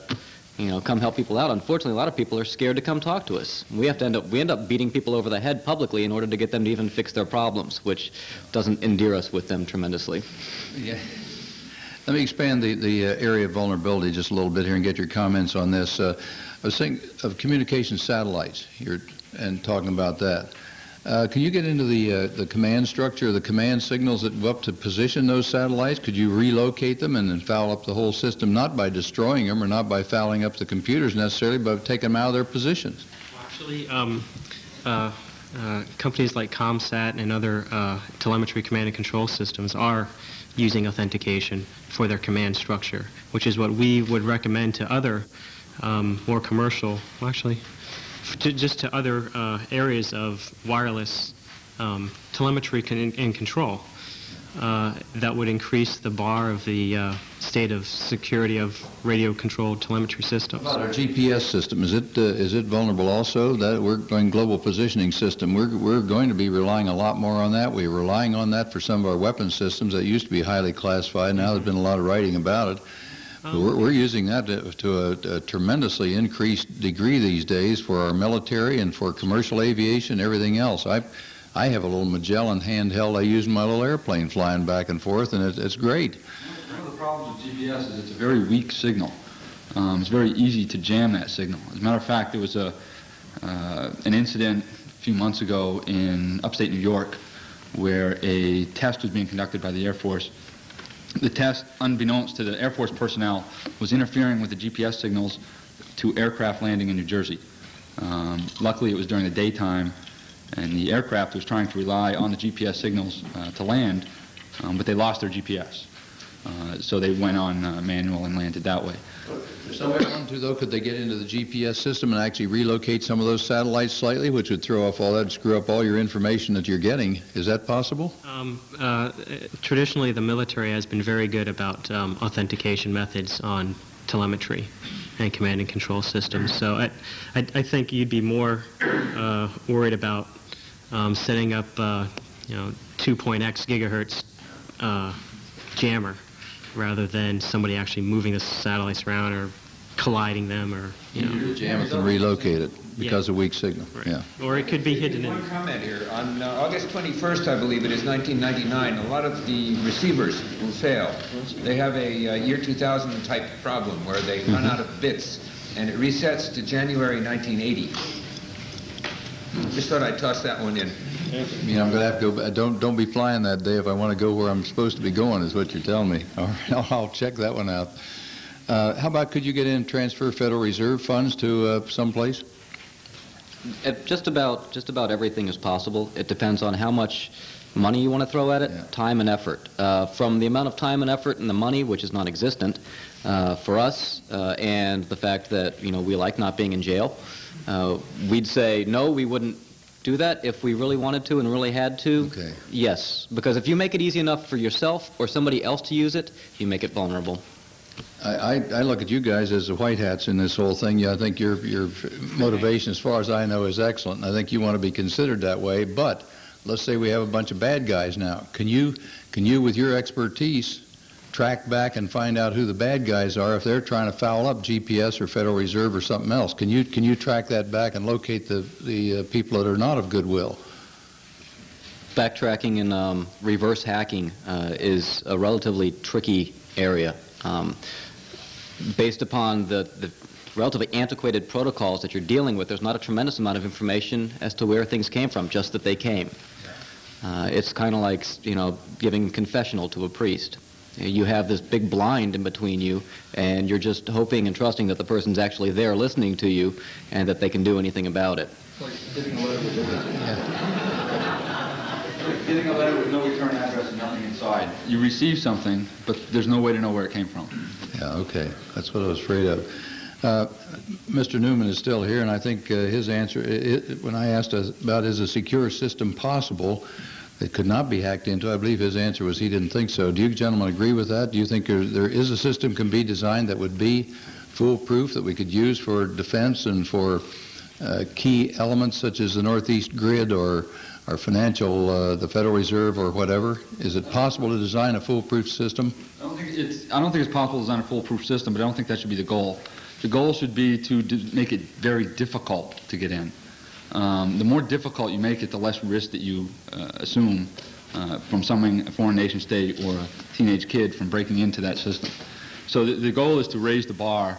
[SPEAKER 3] you know, come help people out. Unfortunately, a lot of people are scared to come talk to us. We have to end up we end up beating people over the head publicly in order to get them to even fix their problems, which doesn't endear us with them tremendously.
[SPEAKER 10] Yeah. Let me expand the, the uh, area of vulnerability just a little bit here and get your comments on this. Uh, I was thinking of communication satellites here and talking about that. Uh, can you get into the, uh, the command structure, the command signals that go up to position those satellites? Could you relocate them and then foul up the whole system, not by destroying them or not by fouling up the computers necessarily, but taking them out of their positions?
[SPEAKER 8] Actually, um, uh, uh, companies like ComSat and other uh, telemetry command and control systems are using authentication for their command structure, which is what we would recommend to other um, more commercial, well, actually, to, just to other uh, areas of wireless um, telemetry con- and control. Uh, that would increase the bar of the uh, state of security of radio-controlled telemetry systems.
[SPEAKER 10] About our GPS system, is it, uh, is it vulnerable also? That, we're going global positioning system. We're, we're going to be relying a lot more on that. We're relying on that for some of our weapon systems that used to be highly classified. Now there's been a lot of writing about it. But we're, we're using that to, to a, a tremendously increased degree these days for our military and for commercial aviation, everything else. I, I have a little Magellan handheld I use in my little airplane flying back and forth, and it, it's great.
[SPEAKER 7] One of the problems with GPS is it's a very weak signal. Um, it's very easy to jam that signal. As a matter of fact, there was a uh, an incident a few months ago in upstate New York where a test was being conducted by the Air Force. The test, unbeknownst to the Air Force personnel, was interfering with the GPS signals to aircraft landing in New Jersey. Um, luckily, it was during the daytime, and the aircraft was trying to rely on the GPS signals uh, to land, um, but they lost their GPS. Uh, so they went on uh, manual and landed that way.
[SPEAKER 10] If somebody wanted to, though, could they get into the GPS system and actually relocate some of those satellites slightly, which would throw off all that, screw up all your information that you're getting? Is that possible?
[SPEAKER 8] Um, uh, traditionally, the military has been very good about um, authentication methods on telemetry and command and control systems. So I, I, I think you'd be more uh, worried about um, setting up, uh, you know, 2.x gigahertz uh, jammer rather than somebody actually moving the satellites around or colliding them or, you know.
[SPEAKER 10] Jam it and relocate it because of weak signal.
[SPEAKER 8] Right.
[SPEAKER 10] Yeah.
[SPEAKER 8] Or it could be hidden in.
[SPEAKER 2] One comment here. On uh, August 21st, I believe it is 1999, a lot of the receivers will fail. They have a uh, year 2000 type problem where they run out of bits, and it resets to January 1980. Just thought I'd toss that one in.
[SPEAKER 10] I mean, I'm going to have to go, ba- don't, don't be flying that day if I want to go where I'm supposed to be going, is what you're telling me. All right, I'll, I'll check that one out. Uh, how about, could you get in and transfer Federal Reserve funds to uh, someplace?
[SPEAKER 3] Uh, Just about just about everything is possible. It depends on how much money you want to throw at it,
[SPEAKER 10] Yeah.
[SPEAKER 3] time and effort. Uh, from the amount of time and effort and the money, which is non-existent, uh, for us, uh, and the fact that you know we like not being in jail, uh, we'd say no, we wouldn't do that if we really wanted to and really had to.
[SPEAKER 10] Okay.
[SPEAKER 3] Yes, because if you make it easy enough for yourself or somebody else to use it, you make it vulnerable.
[SPEAKER 10] I, I, I look at you guys as the white hats in this whole thing. Yeah, I think your, your motivation, as far as I know, is excellent. and I think you want to be considered that way. But let's say we have a bunch of bad guys now. Can you, can you, with your expertise, track back and find out who the bad guys are if they're trying to foul up GPS or Federal Reserve or something else? Can you can you track that back and locate the the uh, people that are not of goodwill?
[SPEAKER 3] Backtracking and um, reverse hacking uh, is a relatively tricky area. Um, based upon the, the relatively antiquated protocols that you're dealing with, there's not a tremendous amount of information as to where things came from, just that they came. Uh, it's kind of like, you know, giving confessional to a priest. You have this big blind in between you, and you're just hoping and trusting that the person's actually there listening to you and that they can do anything about it.
[SPEAKER 7] Getting a letter with no return address and nothing inside. You receive something, but there's no way to know where it came from.
[SPEAKER 10] Yeah, okay. That's what I was afraid of. Uh, Mr. Neumann is still here, and I think uh, his answer, i i when I asked us about is a secure system possible that could not be hacked into, I believe his answer was he didn't think so. Do you gentlemen agree with that? Do you think there, there is a system can be designed that would be foolproof, that we could use for defense and for uh, key elements such as the Northeast grid or our financial, uh, the Federal Reserve or whatever? Is it possible to design a foolproof system?
[SPEAKER 7] I don't think it's, I don't think it's possible to design a foolproof system, but I don't think that should be the goal. The goal should be to make it very difficult to get in. Um, the more difficult you make it, the less risk that you uh, assume uh, from someone, a foreign nation state or a teenage kid from breaking into that system. So the, the goal is to raise the bar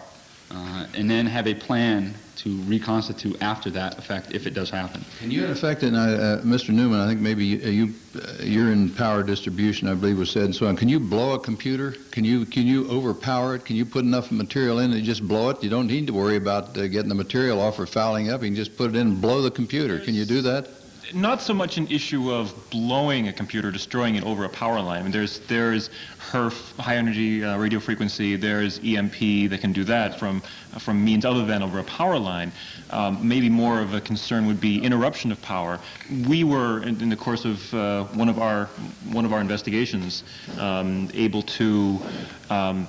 [SPEAKER 7] uh, and then have a plan to reconstitute after that effect if it does happen.
[SPEAKER 10] Can you, in effect, and I, uh, Mr. Neumann, I think maybe you, you uh, you're in power distribution, I believe was said, and so on. Can you blow a computer? Can you can you overpower it? Can you put enough material in and just blow it? You don't need to worry about uh, getting the material off or fouling up. You can just put it in and blow the computer. Can you do that?
[SPEAKER 9] Not so much an issue of blowing a computer, destroying it over a power line. I mean, there's there's HERF, high energy uh, radio frequency. There's EMP that can do that from from means other than over a power line. Um, maybe more of a concern would be interruption of power. We were in, in the course of uh, one of our one of our investigations um, able to. Um,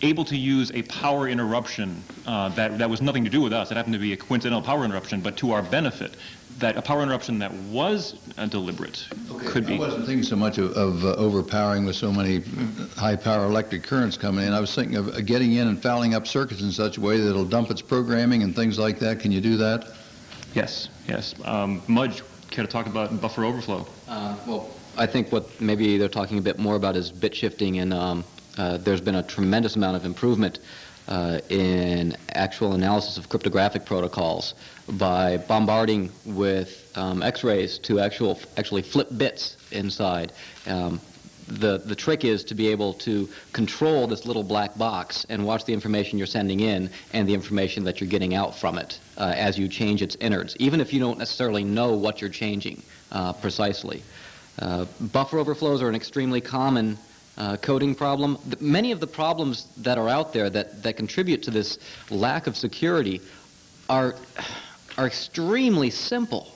[SPEAKER 9] able to use a power interruption uh, that, that was nothing to do with us. It happened to be a coincidental power interruption, but to our benefit that a power interruption that was uh, deliberate could be.
[SPEAKER 10] I wasn't thinking so much of, of uh, overpowering with so many high-power electric currents coming in. I was thinking of uh, getting in and fouling up circuits in such a way that it'll dump its programming and things like that. Can you do that?
[SPEAKER 9] Yes, yes. Um, Mudge, care to talk about buffer overflow?
[SPEAKER 3] Uh, well, I think what maybe they're talking a bit more about is bit shifting, and um, uh, there's been a tremendous amount of improvement uh, in actual analysis of cryptographic protocols by bombarding with um, X-rays to actual, actually flip bits inside. Um, the, the trick is to be able to control this little black box and watch the information you're sending in and the information that you're getting out from it uh, as you change its innards, even if you don't necessarily know what you're changing uh, precisely. Uh, buffer overflows are an extremely common uh, coding problem. Many of the problems that are out there that, that contribute to this lack of security are, are extremely simple.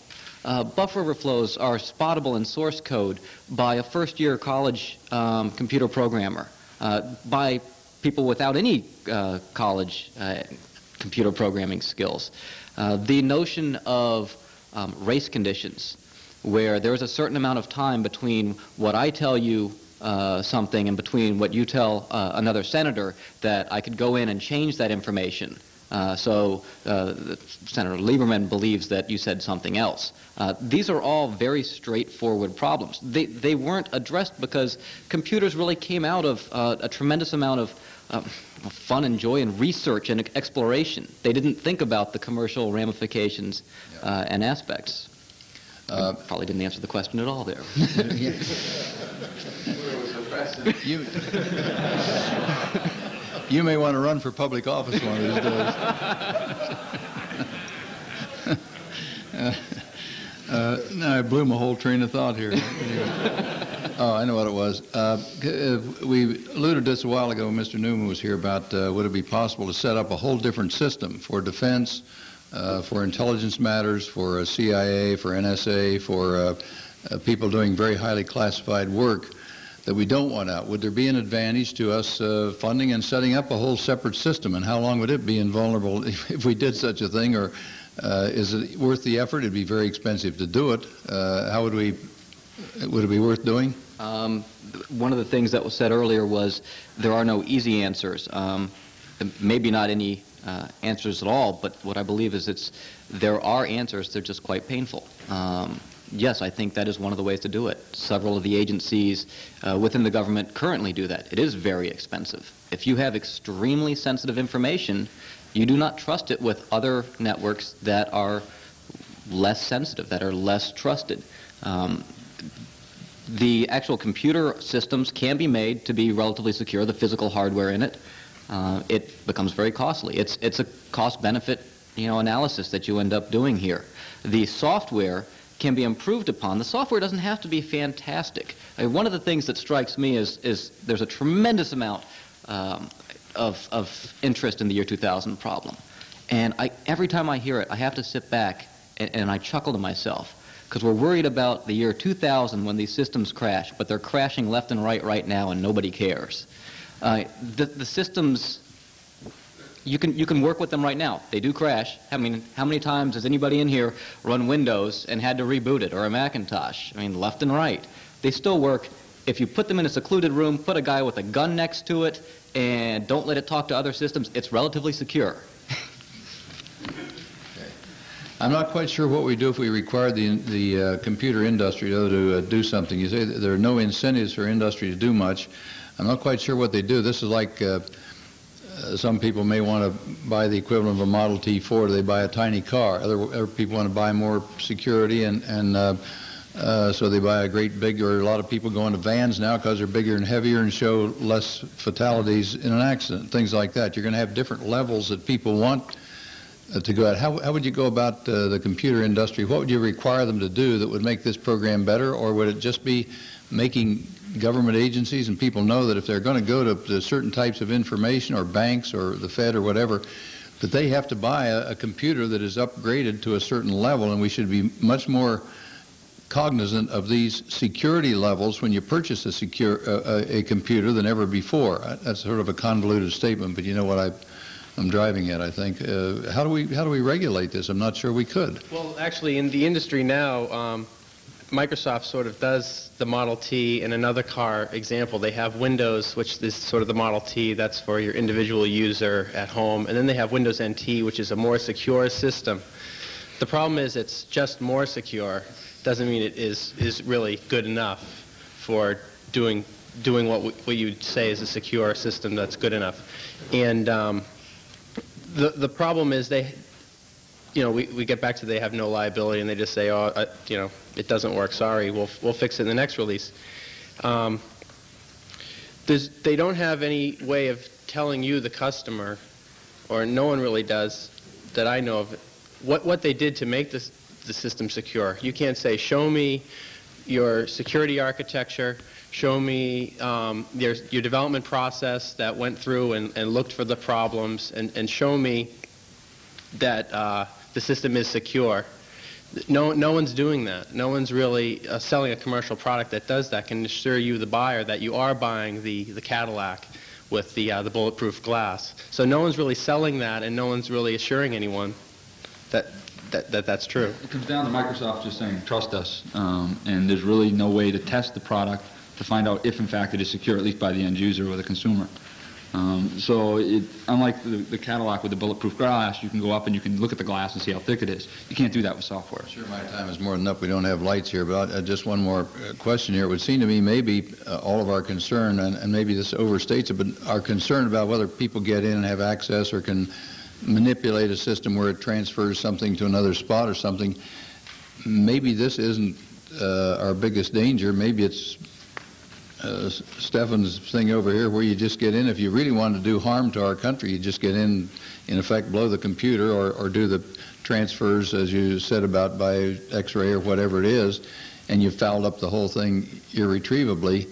[SPEAKER 3] Uh, buffer overflows are spottable in source code by a first-year college um, computer programmer, uh, by people without any uh, college uh, computer programming skills. Uh, the notion of um, race conditions, where there's a certain amount of time between what I tell you uh, something in between what you tell uh, another senator that I could go in and change that information. Uh, so uh, Senator Lieberman believes that you said something else. Uh, these are all very straightforward problems. They, they weren't addressed because computers really came out of uh, a tremendous amount of fun and joy and research and exploration. They didn't think about the commercial ramifications and aspects. Uh, probably didn't answer the question at all there.
[SPEAKER 10] you, you may want to run for public office one of these days. uh, uh, now I blew my whole train of thought here. oh, I know what it was. Uh, uh, we alluded to this a while ago. Mr. Neumann was here about uh, would it be possible to set up a whole different system for defense, uh, for intelligence matters, for CIA, for NSA, for people doing very highly classified work that we don't want out. Would there be an advantage to us uh, funding and setting up a whole separate system? And how long would it be invulnerable if, if we did such a thing? Or uh, is it worth the effort? It'd be very expensive to do it. Uh, how would we, would it be worth doing?
[SPEAKER 3] Um, One of the things that was said earlier was there are no easy answers. Um, Maybe not any uh, answers at all, but what I believe is it's, there are answers, they're just quite painful. Um, Yes, I think that is one of the ways to do it. Several of the agencies uh, within the government currently do that. It is very expensive. If you have extremely sensitive information, you do not trust it with other networks that are less sensitive, that are less trusted. Um, the actual computer systems can be made to be relatively secure, the physical hardware in it. Uh, it becomes very costly. It's, it's a cost-benefit you know, analysis that you end up doing here. The software can be improved upon. The software doesn't have to be fantastic. I mean, one of the things that strikes me is, is there's a tremendous amount um, of, of interest in the year 2000 problem. And I, every time I hear it, I have to sit back and, and I chuckle to myself because we're worried about the year 2000 when these systems crash, but they're crashing left and right right now and nobody cares. Uh, the, the systems, you can, you can work with them right now. They do crash. I mean, how many times has anybody in here run Windows and had to reboot it, or a Macintosh? I mean, left and right. They still work. If you put them in a secluded room, put a guy with a gun next to it, and don't let it talk to other systems, it's relatively secure.
[SPEAKER 10] I'm not quite sure what we do if we require the, the uh, computer industry to uh, do something. You say there are no incentives for industry to do much. I'm not quite sure what they do. This is like uh, uh, some people may want to buy the equivalent of a Model T Ford. They buy a tiny car. Other, other people want to buy more security, and, and uh, uh, so they buy a great big, or a lot of people go into vans now because they're bigger and heavier and show less fatalities in an accident, things like that. You're going to have different levels that people want uh, to go at. How, how would you go about uh, the computer industry? What would you require them to do that would make this program better, or would it just be making government agencies and people know that if they're going to go to, certain types of information, or banks, or the Fed, or whatever, that they have to buy a, a computer that is upgraded to a certain level, and we should be much more cognizant of these security levels when you purchase a secure uh, a, computer than ever before. That's sort of a convoluted statement, but you know what I, I'm driving at. I think. Uh, how do we how do we regulate this? I'm not sure we could.
[SPEAKER 4] Well, actually, in the industry now, um, Microsoft sort of does the Model T in another car example. They have Windows, which is sort of the Model T, that's for your individual user at home. And then they have Windows NT, which is a more secure system. The problem is it's just more secure. Doesn't mean it is, is really good enough for doing, doing what, what you'd say is a secure system that's good enough. And um, the, the problem is they, you know, we, we get back to they have no liability and they just say, oh, I, you know, it doesn't work, sorry, we'll, we'll fix it in the next release. Um, they don't have any way of telling you, the customer, or no one really does, that I know of, what, what they did to make this, the system secure. You can't say, show me your security architecture, show me um, your, your development process that went through and, and looked for the problems, and, and show me that uh, the system is secure. No, no one's doing that. No one's really uh, selling a commercial product that does that, can assure you, the buyer, that you are buying the, the Cadillac with the, uh, the bulletproof glass. So no one's really selling that, and no one's really assuring anyone that, that, that that's true.
[SPEAKER 7] It comes down to Microsoft just saying, trust us, um, and there's really no way to test the product to find out if, in fact, it is secure, at least by the end user or the consumer. Um, so, it, unlike the, the Cadillac with the bulletproof glass, you can go up and you can look at the glass and see how thick it is. You can't do that with software.
[SPEAKER 10] Sure, my time is more than up. We don't have lights here, but uh, just one more uh, question here. It would seem to me maybe uh, all of our concern, and, and maybe this overstates it, but our concern about whether people get in and have access or can manipulate a system where it transfers something to another spot or something, maybe this isn't uh, our biggest danger. Maybe it's uh, Stefan's thing over here where you just get in. If you really want to do harm to our country, you just get in, in effect, blow the computer or, or do the transfers, as you said about by X-ray or whatever it is, and you've fouled up the whole thing irretrievably.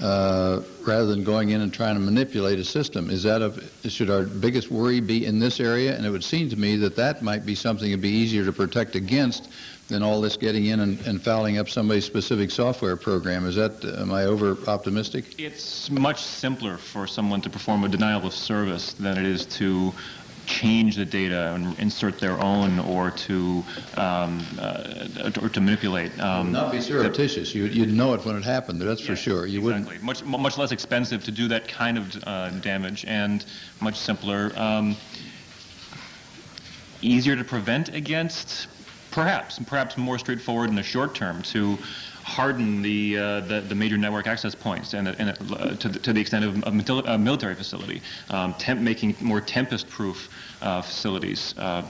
[SPEAKER 10] Uh, rather than going in and trying to manipulate a system. Is that a, should our biggest worry be in this area? And it would seem to me that that might be something that'd be easier to protect against than all this getting in and, and fouling up somebody's specific software program. Is that, am I over optimistic?
[SPEAKER 9] It's much simpler for someone to perform a denial of service than it is to change the data and insert their own or to um, uh, or to manipulate. Um,
[SPEAKER 10] Not be surreptitious. You- You'd know it when it happened, that's for sure. You wouldn't,
[SPEAKER 9] exactly. Much much less expensive to do that kind of uh, damage and much simpler. Um, easier to prevent against, perhaps, perhaps more straightforward in the short term to harden the uh, the, the major network access points and, and uh, to, the, to the extent of a mil- a military facility, um, temp- making more tempest-proof uh, facilities. Uh,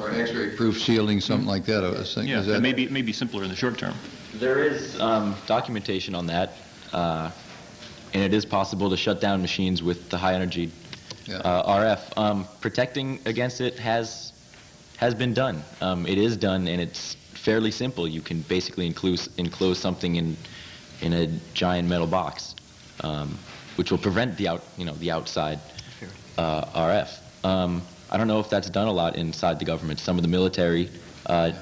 [SPEAKER 10] or X-ray-proof shielding, something like that, I was thinking.
[SPEAKER 9] yeah,
[SPEAKER 10] Is
[SPEAKER 9] that
[SPEAKER 10] that-
[SPEAKER 9] may it may be simpler in the short term.
[SPEAKER 5] There is um, documentation on that, uh, and it is possible to shut down machines with the high energy
[SPEAKER 10] Yeah.
[SPEAKER 5] uh, RF. Um, protecting against it has has been done. Um, it is done, and it's fairly simple. You can basically enclose enclose something in in a giant metal box, um, which will prevent the out you know the outside uh, RF. Um, I don't know if that's done a lot inside the government. Some of the military uh,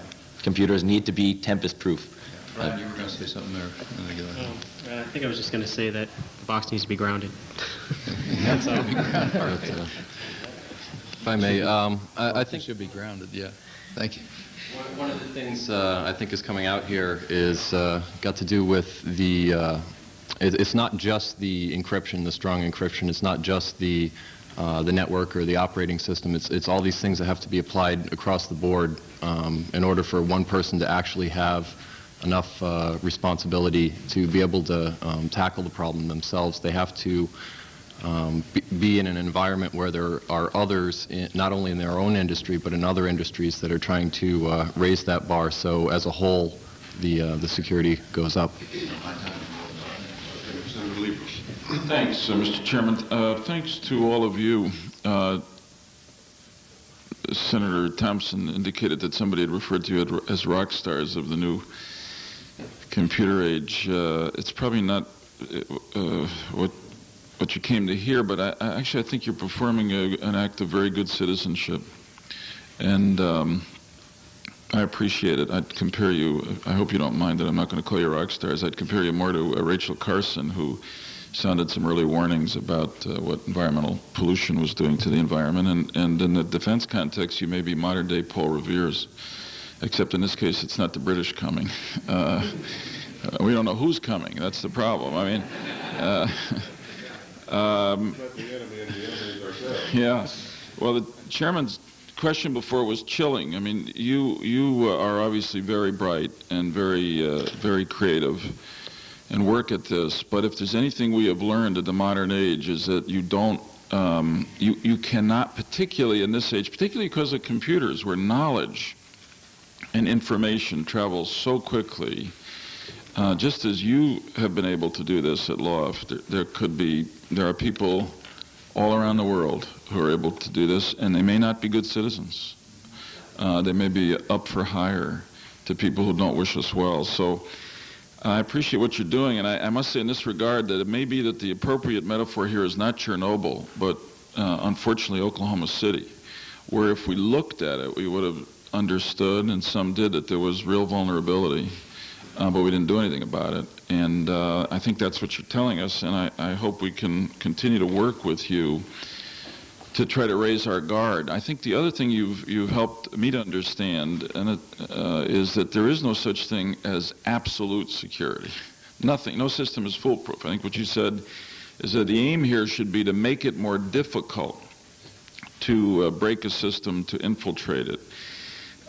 [SPEAKER 5] computers need to be tempest proof.
[SPEAKER 10] Brian, you were going to say something there. a.
[SPEAKER 8] Uh, I think I was just going to say that the box needs to be grounded.
[SPEAKER 10] That's all.
[SPEAKER 6] But, If I may, um, I I
[SPEAKER 10] I think
[SPEAKER 6] think
[SPEAKER 10] should be grounded, yeah. Thank you.
[SPEAKER 6] One one of the things uh, I think is coming out here is uh, got to do with the. Uh, it, it's not just the encryption, the strong encryption. It's not just the uh, the network or the operating system. It's it's all these things that have to be applied across the board um, in order for one person to actually have enough uh, responsibility to be able to um, tackle the problem themselves. They have to um, be, in an environment where there are others, in, not only in their own industry, but in other industries that are trying to uh, raise that bar. So as a whole, the, uh, the security goes up.
[SPEAKER 11] Thanks, uh, Mr. Chairman. Uh, Thanks to all of you. Uh, Senator Thompson indicated that somebody had referred to you as rock stars of the new computer age. Uh, It's probably not what what you came to hear, but I, I actually I think you're performing a, an act of very good citizenship, and um, I appreciate it. I'd compare you. I hope you don't mind that I'm not going to call you rock stars. I'd compare you more to uh, Rachel Carson, who sounded some early warnings about uh, what environmental pollution was doing to the environment. And, and in the defense context, you may be modern day Paul Revere's, except in this case, it's not the British coming. Uh, we don't know who's coming. That's the problem. I mean, uh, um, yeah. Well, the chairman's question before was chilling. I mean, you you are obviously very bright and very uh, very creative and work at this. But if there's anything we have learned at the modern age is that you don't um, you you cannot, particularly in this age, particularly because of computers, where knowledge and information travels so quickly. Uh, just as you have been able to do this at L0pht, there, there could be there are people all around the world who are able to do this, and they may not be good citizens. Uh, they may be up for hire to people who don't wish us well. So I appreciate what you're doing, and I, I must say in this regard that it may be that the appropriate metaphor here is not Chernobyl, but uh, unfortunately Oklahoma City, where if we looked at it, we would have understood, and some did, that there was real vulnerability, uh, but we didn't do anything about it. And uh, I think that's what you're telling us, and I, I hope we can continue to work with you to try to raise our guard. I think the other thing you've you've helped me to understand and it, uh, is that there is no such thing as absolute security. Nothing, no system is foolproof. I think what you said is that the aim here should be to make it more difficult to uh, break a system, to infiltrate it.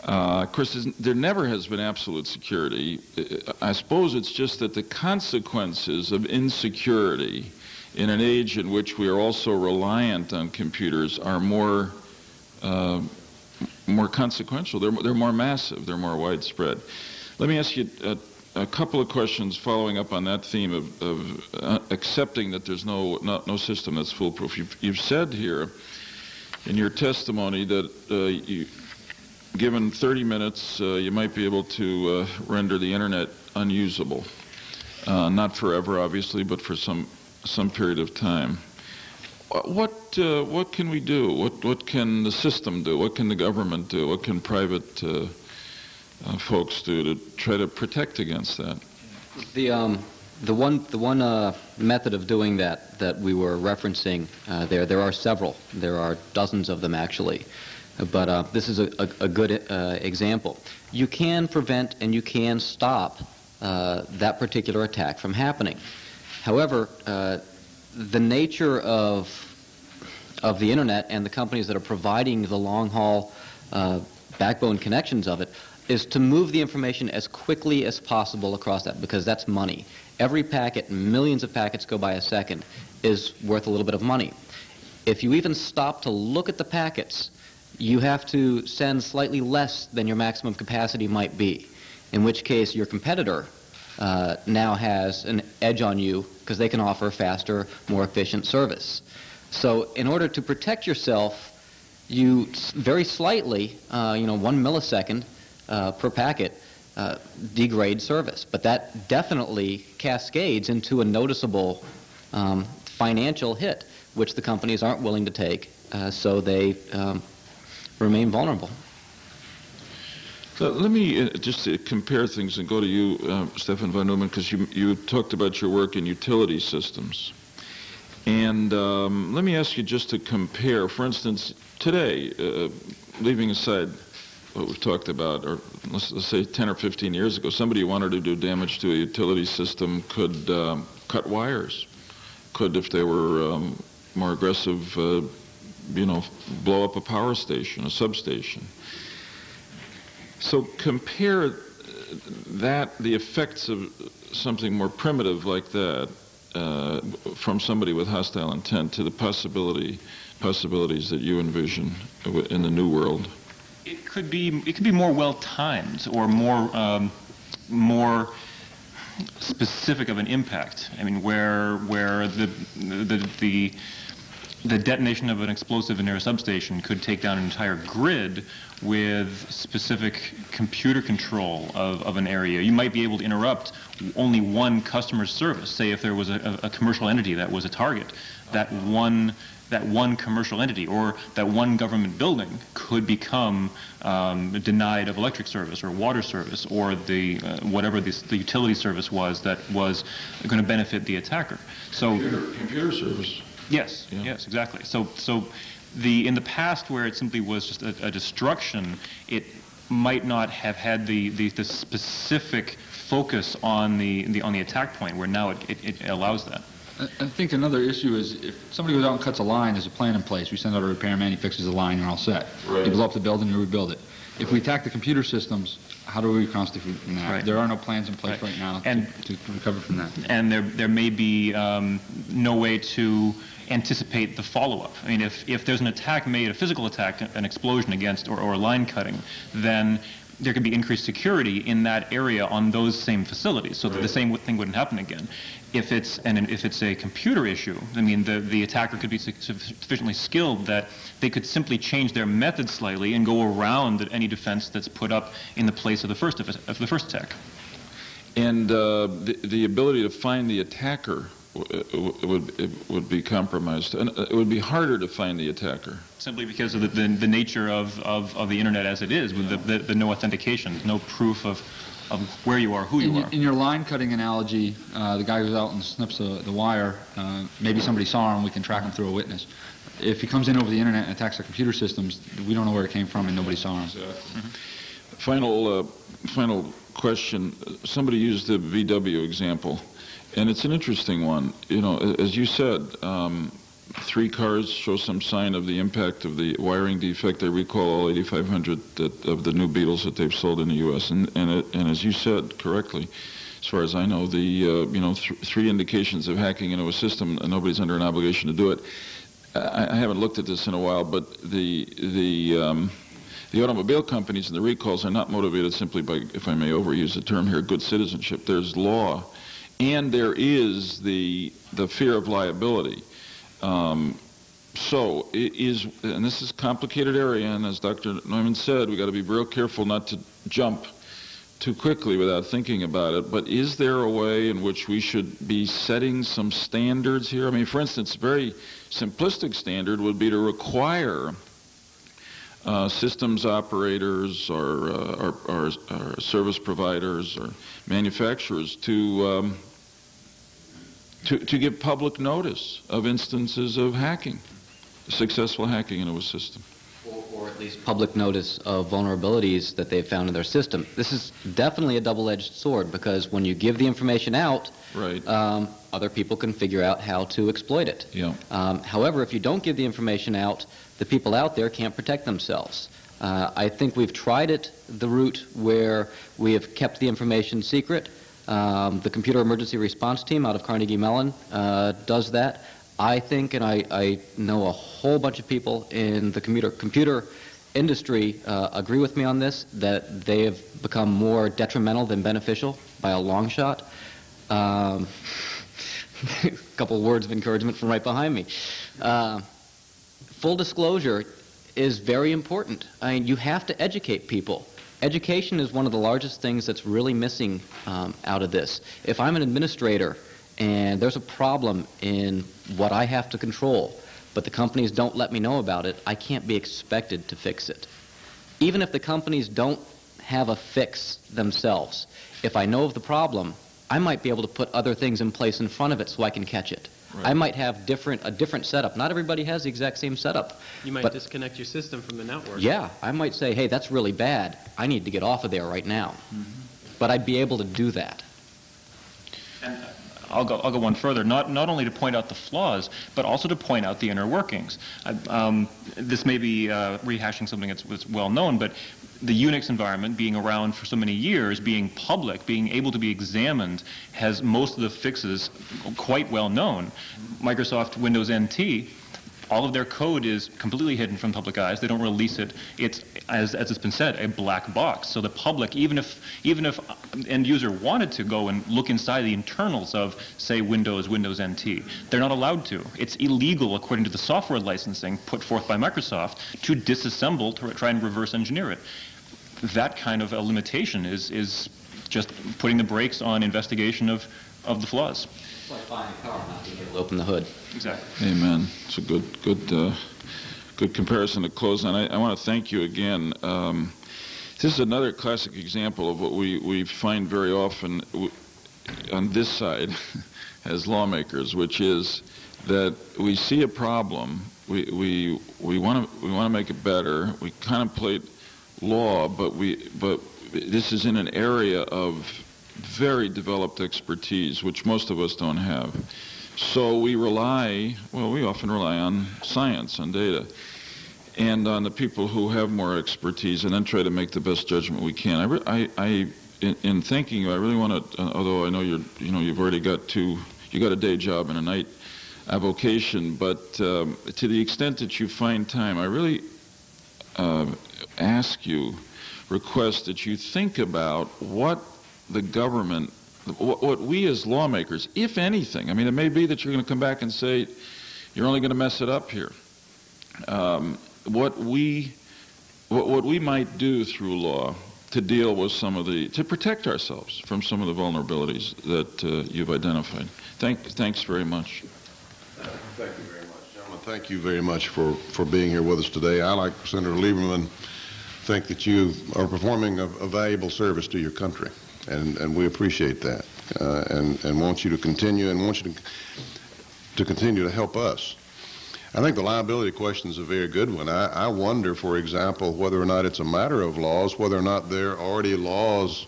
[SPEAKER 11] Uh, of course, there never has been absolute security. Uh, I suppose it's just that the consequences of insecurity in an age in which we are also reliant on computers are more uh, more consequential. They're, they're more massive. They're more widespread. Let me ask you a, a couple of questions following up on that theme of, of uh, accepting that there's no, no no system that's foolproof. You've, you've said here in your testimony that uh, you, given 30 minutes, uh, you might be able to uh, render the internet unusable. Uh, not forever, obviously, but for some some period of time. What uh, what can we do? What what can the system do? What can the government do? What can private uh, uh, folks do to try to protect against that?
[SPEAKER 3] The, um, the one, the one uh, method of doing that that we were referencing uh, there, there are several. There are dozens of them actually, but uh, this is a, a, a good uh, example. You can prevent and you can stop uh, that particular attack from happening. However, uh, the nature of of the internet and the companies that are providing the long haul backbone connections of it is to move the information as quickly as possible across that because that's money. Every packet, millions of packets go by a second, is worth a little bit of money. If you even stop to look at the packets, you have to send slightly less than your maximum capacity might be, in which case your competitor uh, now has an edge on you because they can offer faster, more efficient service. So in order to protect yourself, you very slightly, uh, you know, one millisecond, uh, per packet uh, degrade service. But that definitely cascades into a noticeable um, financial hit, which the companies aren't willing to take, uh, so they um, remain vulnerable.
[SPEAKER 11] So let me uh, just uh, compare things and go to you, uh, Stefan von Neumann, because you, you talked about your work in utility systems. And um, let me ask you just to compare, for instance, today, uh, leaving aside what we've talked about, or let's, let's, say 10 or 15 years ago, somebody who wanted to do damage to a utility system could um, cut wires, could, if they were um, more aggressive, uh, you know, blow up a power station, a substation. So compare that, the effects of something more primitive like that, uh, from somebody with hostile intent to the possibility, possibilities that you envision in the new world
[SPEAKER 9] it could be it could be more well timed or more um, more specific of an impact. I mean, where where the the the the detonation of an explosive near a substation could take down an entire grid with specific computer control of, of an area. You might be able to interrupt only one customer's service. Say if there was a, a commercial entity that was a target, that one that one commercial entity or that one government building could become um, denied of electric service or water service or the uh, whatever the, the, utility service was that was going to benefit the attacker.
[SPEAKER 11] So computer, computer service.
[SPEAKER 9] Yes. Yeah. Yes. Exactly. So so the in the past where it simply was just a, a destruction, it might not have had the, the, the specific focus on the, the on the attack point where now it, it, it allows that.
[SPEAKER 7] I think another issue is if somebody goes out and cuts a line, there's a plan in place. We send out a repairman, he fixes the line, and all set.
[SPEAKER 11] Right.
[SPEAKER 7] You blow up the building, you rebuild it. If we attack the computer systems, how do we reconstitute from that?
[SPEAKER 9] Right.
[SPEAKER 7] There are no plans in place right,
[SPEAKER 9] right
[SPEAKER 7] now
[SPEAKER 9] and,
[SPEAKER 7] to, to, recover from that.
[SPEAKER 9] And there, there may be um, no way to anticipate the follow-up. I mean, if, if there's an attack made, a physical attack, an explosion against, or, or a line cutting, then there could be increased security in that area on those same facilities so that the same thing wouldn't happen again. If it's, and if it's a computer issue, I mean, the, the attacker could be sufficiently skilled that they could simply change their method slightly and go around any defense that's put up in the place of the first, of the first attack.
[SPEAKER 11] And uh, the, the ability to find the attacker would, would be compromised. And uh, it would be harder to find the attacker.
[SPEAKER 9] Simply because of the, the, the nature of, of, of, the internet as it is, with the, the, the, no authentication, no proof of, of where you are, who you
[SPEAKER 7] in,
[SPEAKER 9] are.
[SPEAKER 7] In your line cutting analogy, uh, the guy goes out and snips the, the wire. Uh, maybe somebody saw him, we can track him through a witness. If he comes in over the internet and attacks our computer systems, we don't know where it came from and nobody saw him.
[SPEAKER 11] Exactly. Mm -hmm. Final, uh, final question. Somebody used the VW example. And it's an interesting one. You know, as you said, um, three cars show some sign of the impact of the wiring defect. I recall all 8,500 of the new Beetles that they've sold in the U.S. And, and, it, and as you said correctly, as far as I know, the uh, you know th three indications of hacking into a system, and nobody's under an obligation to do it. I, I haven't looked at this in a while, but the the um, the automobile companies and the recalls are not motivated simply by, if I may overuse the term here, good citizenship. There's law and there is the the fear of liability. Um, so it is, and this is a complicated area, and as Dr. Neumann said, we got to be real careful not to jump too quickly without thinking about it. But is there a way in which we should be setting some standards here? I mean, for instance, a very simplistic standard would be to require uh, systems operators or, uh, or, or, or, service providers or manufacturers to um, to, to give public notice of instances of hacking, successful hacking into a system.
[SPEAKER 3] Or, or at least public notice of vulnerabilities that they've found in their system. This is definitely a double-edged sword because when you give the information out,
[SPEAKER 11] Right.
[SPEAKER 3] um, other people can figure out how to exploit it.
[SPEAKER 11] Yeah.
[SPEAKER 3] Um, however, if you don't give the information out, the people out there can't protect themselves. Uh, I think we've tried it the route where we have kept the information secret. Um, the Computer Emergency Response Team out of Carnegie Mellon uh, does that. I think, and I, I know a whole bunch of people in the computer, computer industry uh, agree with me on this, that they have become more detrimental than beneficial by a long shot. Um, a couple words of encouragement from right behind me. Uh, full disclosure is very important. I mean, you have to educate people. Education is one of the largest things that's really missing um, out of this. If I'm an administrator and there's a problem in what I have to control, but the companies don't let me know about it, I can't be expected to fix it. Even if the companies don't have a fix themselves, if I know of the problem, I might be able to put other things in place in front of it so I can catch it. I might have different a different setup. Not everybody has the exact same setup.
[SPEAKER 4] You might
[SPEAKER 3] But-
[SPEAKER 4] disconnect your system from the network.
[SPEAKER 3] Yeah, I might say, hey, that's really bad. I need to get off of there right now. But I'd be able to do that.
[SPEAKER 9] And I'll go, I'll go one further, not, not only to point out the flaws, but also to point out the inner workings. I, um, this may be uh, rehashing something that's, that's well known, but the Unix environment being around for so many years, being public, being able to be examined, has most of the fixes quite well known. Microsoft Windows NT, all of their code is completely hidden from public eyes. They don't release it. It's, as, as it's been said, a black box. So the public, even if, even if end user wanted to go and look inside the internals of, say, Windows, Windows NT, they're not allowed to. It's illegal, according to the software licensing put forth by Microsoft, to disassemble, to try and reverse engineer it. That kind of a limitation is, is just putting the brakes on investigation of, of the flaws.
[SPEAKER 3] It's like buying a car, not being able to open the hood.
[SPEAKER 9] Exactly.
[SPEAKER 11] Amen. It's a good, good, uh, good comparison to close on. I, I want to thank you again. Um, this is another classic example of what we, we find very often w- on this side as lawmakers, which is that we see a problem, we, we, we want to we want to make it better, we contemplate law, but we but this is in an area of very developed expertise, which most of us don't have. So we rely, well, we often rely on science, on data, and on the people who have more expertise, and then try to make the best judgment we can. I, re- I, I in, in thanking you, I really want to, uh, although I know you're, you know, you've already got two, you got a day job and a night avocation, but um, to the extent that you find time, I really uh, ask you, request that you think about what the government, what, what we as lawmakers, if anything, I mean, it may be that you're going to come back and say, you're only going to mess it up here. Um, what we, what, what we might do through law to deal with some of the, to protect ourselves from some of the vulnerabilities that uh, you've identified. Thank, thanks very much.
[SPEAKER 1] Thank you very much, gentlemen. Thank you very much for, for being here with us today. I, like Senator Lieberman, think that you are performing a, a valuable service to your country, and, and we appreciate that, uh, and, and want you to continue, and want you to, to continue to help us. I think the liability question is a very good one. I, I wonder, for example, whether or not it's a matter of laws, whether or not there are already laws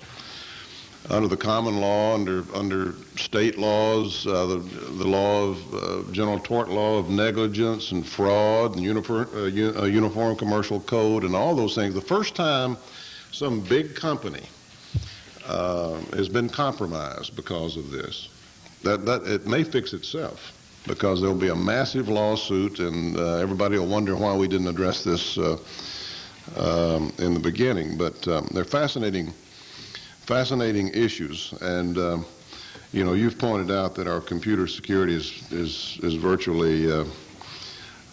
[SPEAKER 1] under the common law, under under state laws, uh, the the law of uh, general tort law of negligence and fraud and uniform uh, uh, uniform commercial code and all those things. The first time some big company uh, has been compromised because of this, that that it may fix itself because there'll be a massive lawsuit and uh, everybody will wonder why we didn't address this uh, um, in the beginning. But um, they're fascinating fascinating issues, and um, you know, you've pointed out that our computer security is is is virtually uh,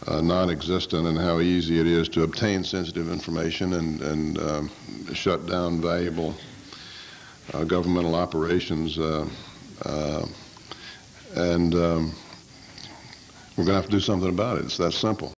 [SPEAKER 1] uh, non-existent, and how easy it is to obtain sensitive information and and um, shut down valuable governmental operations, uh, uh, and um, we're going to have to do something about it. It's that simple.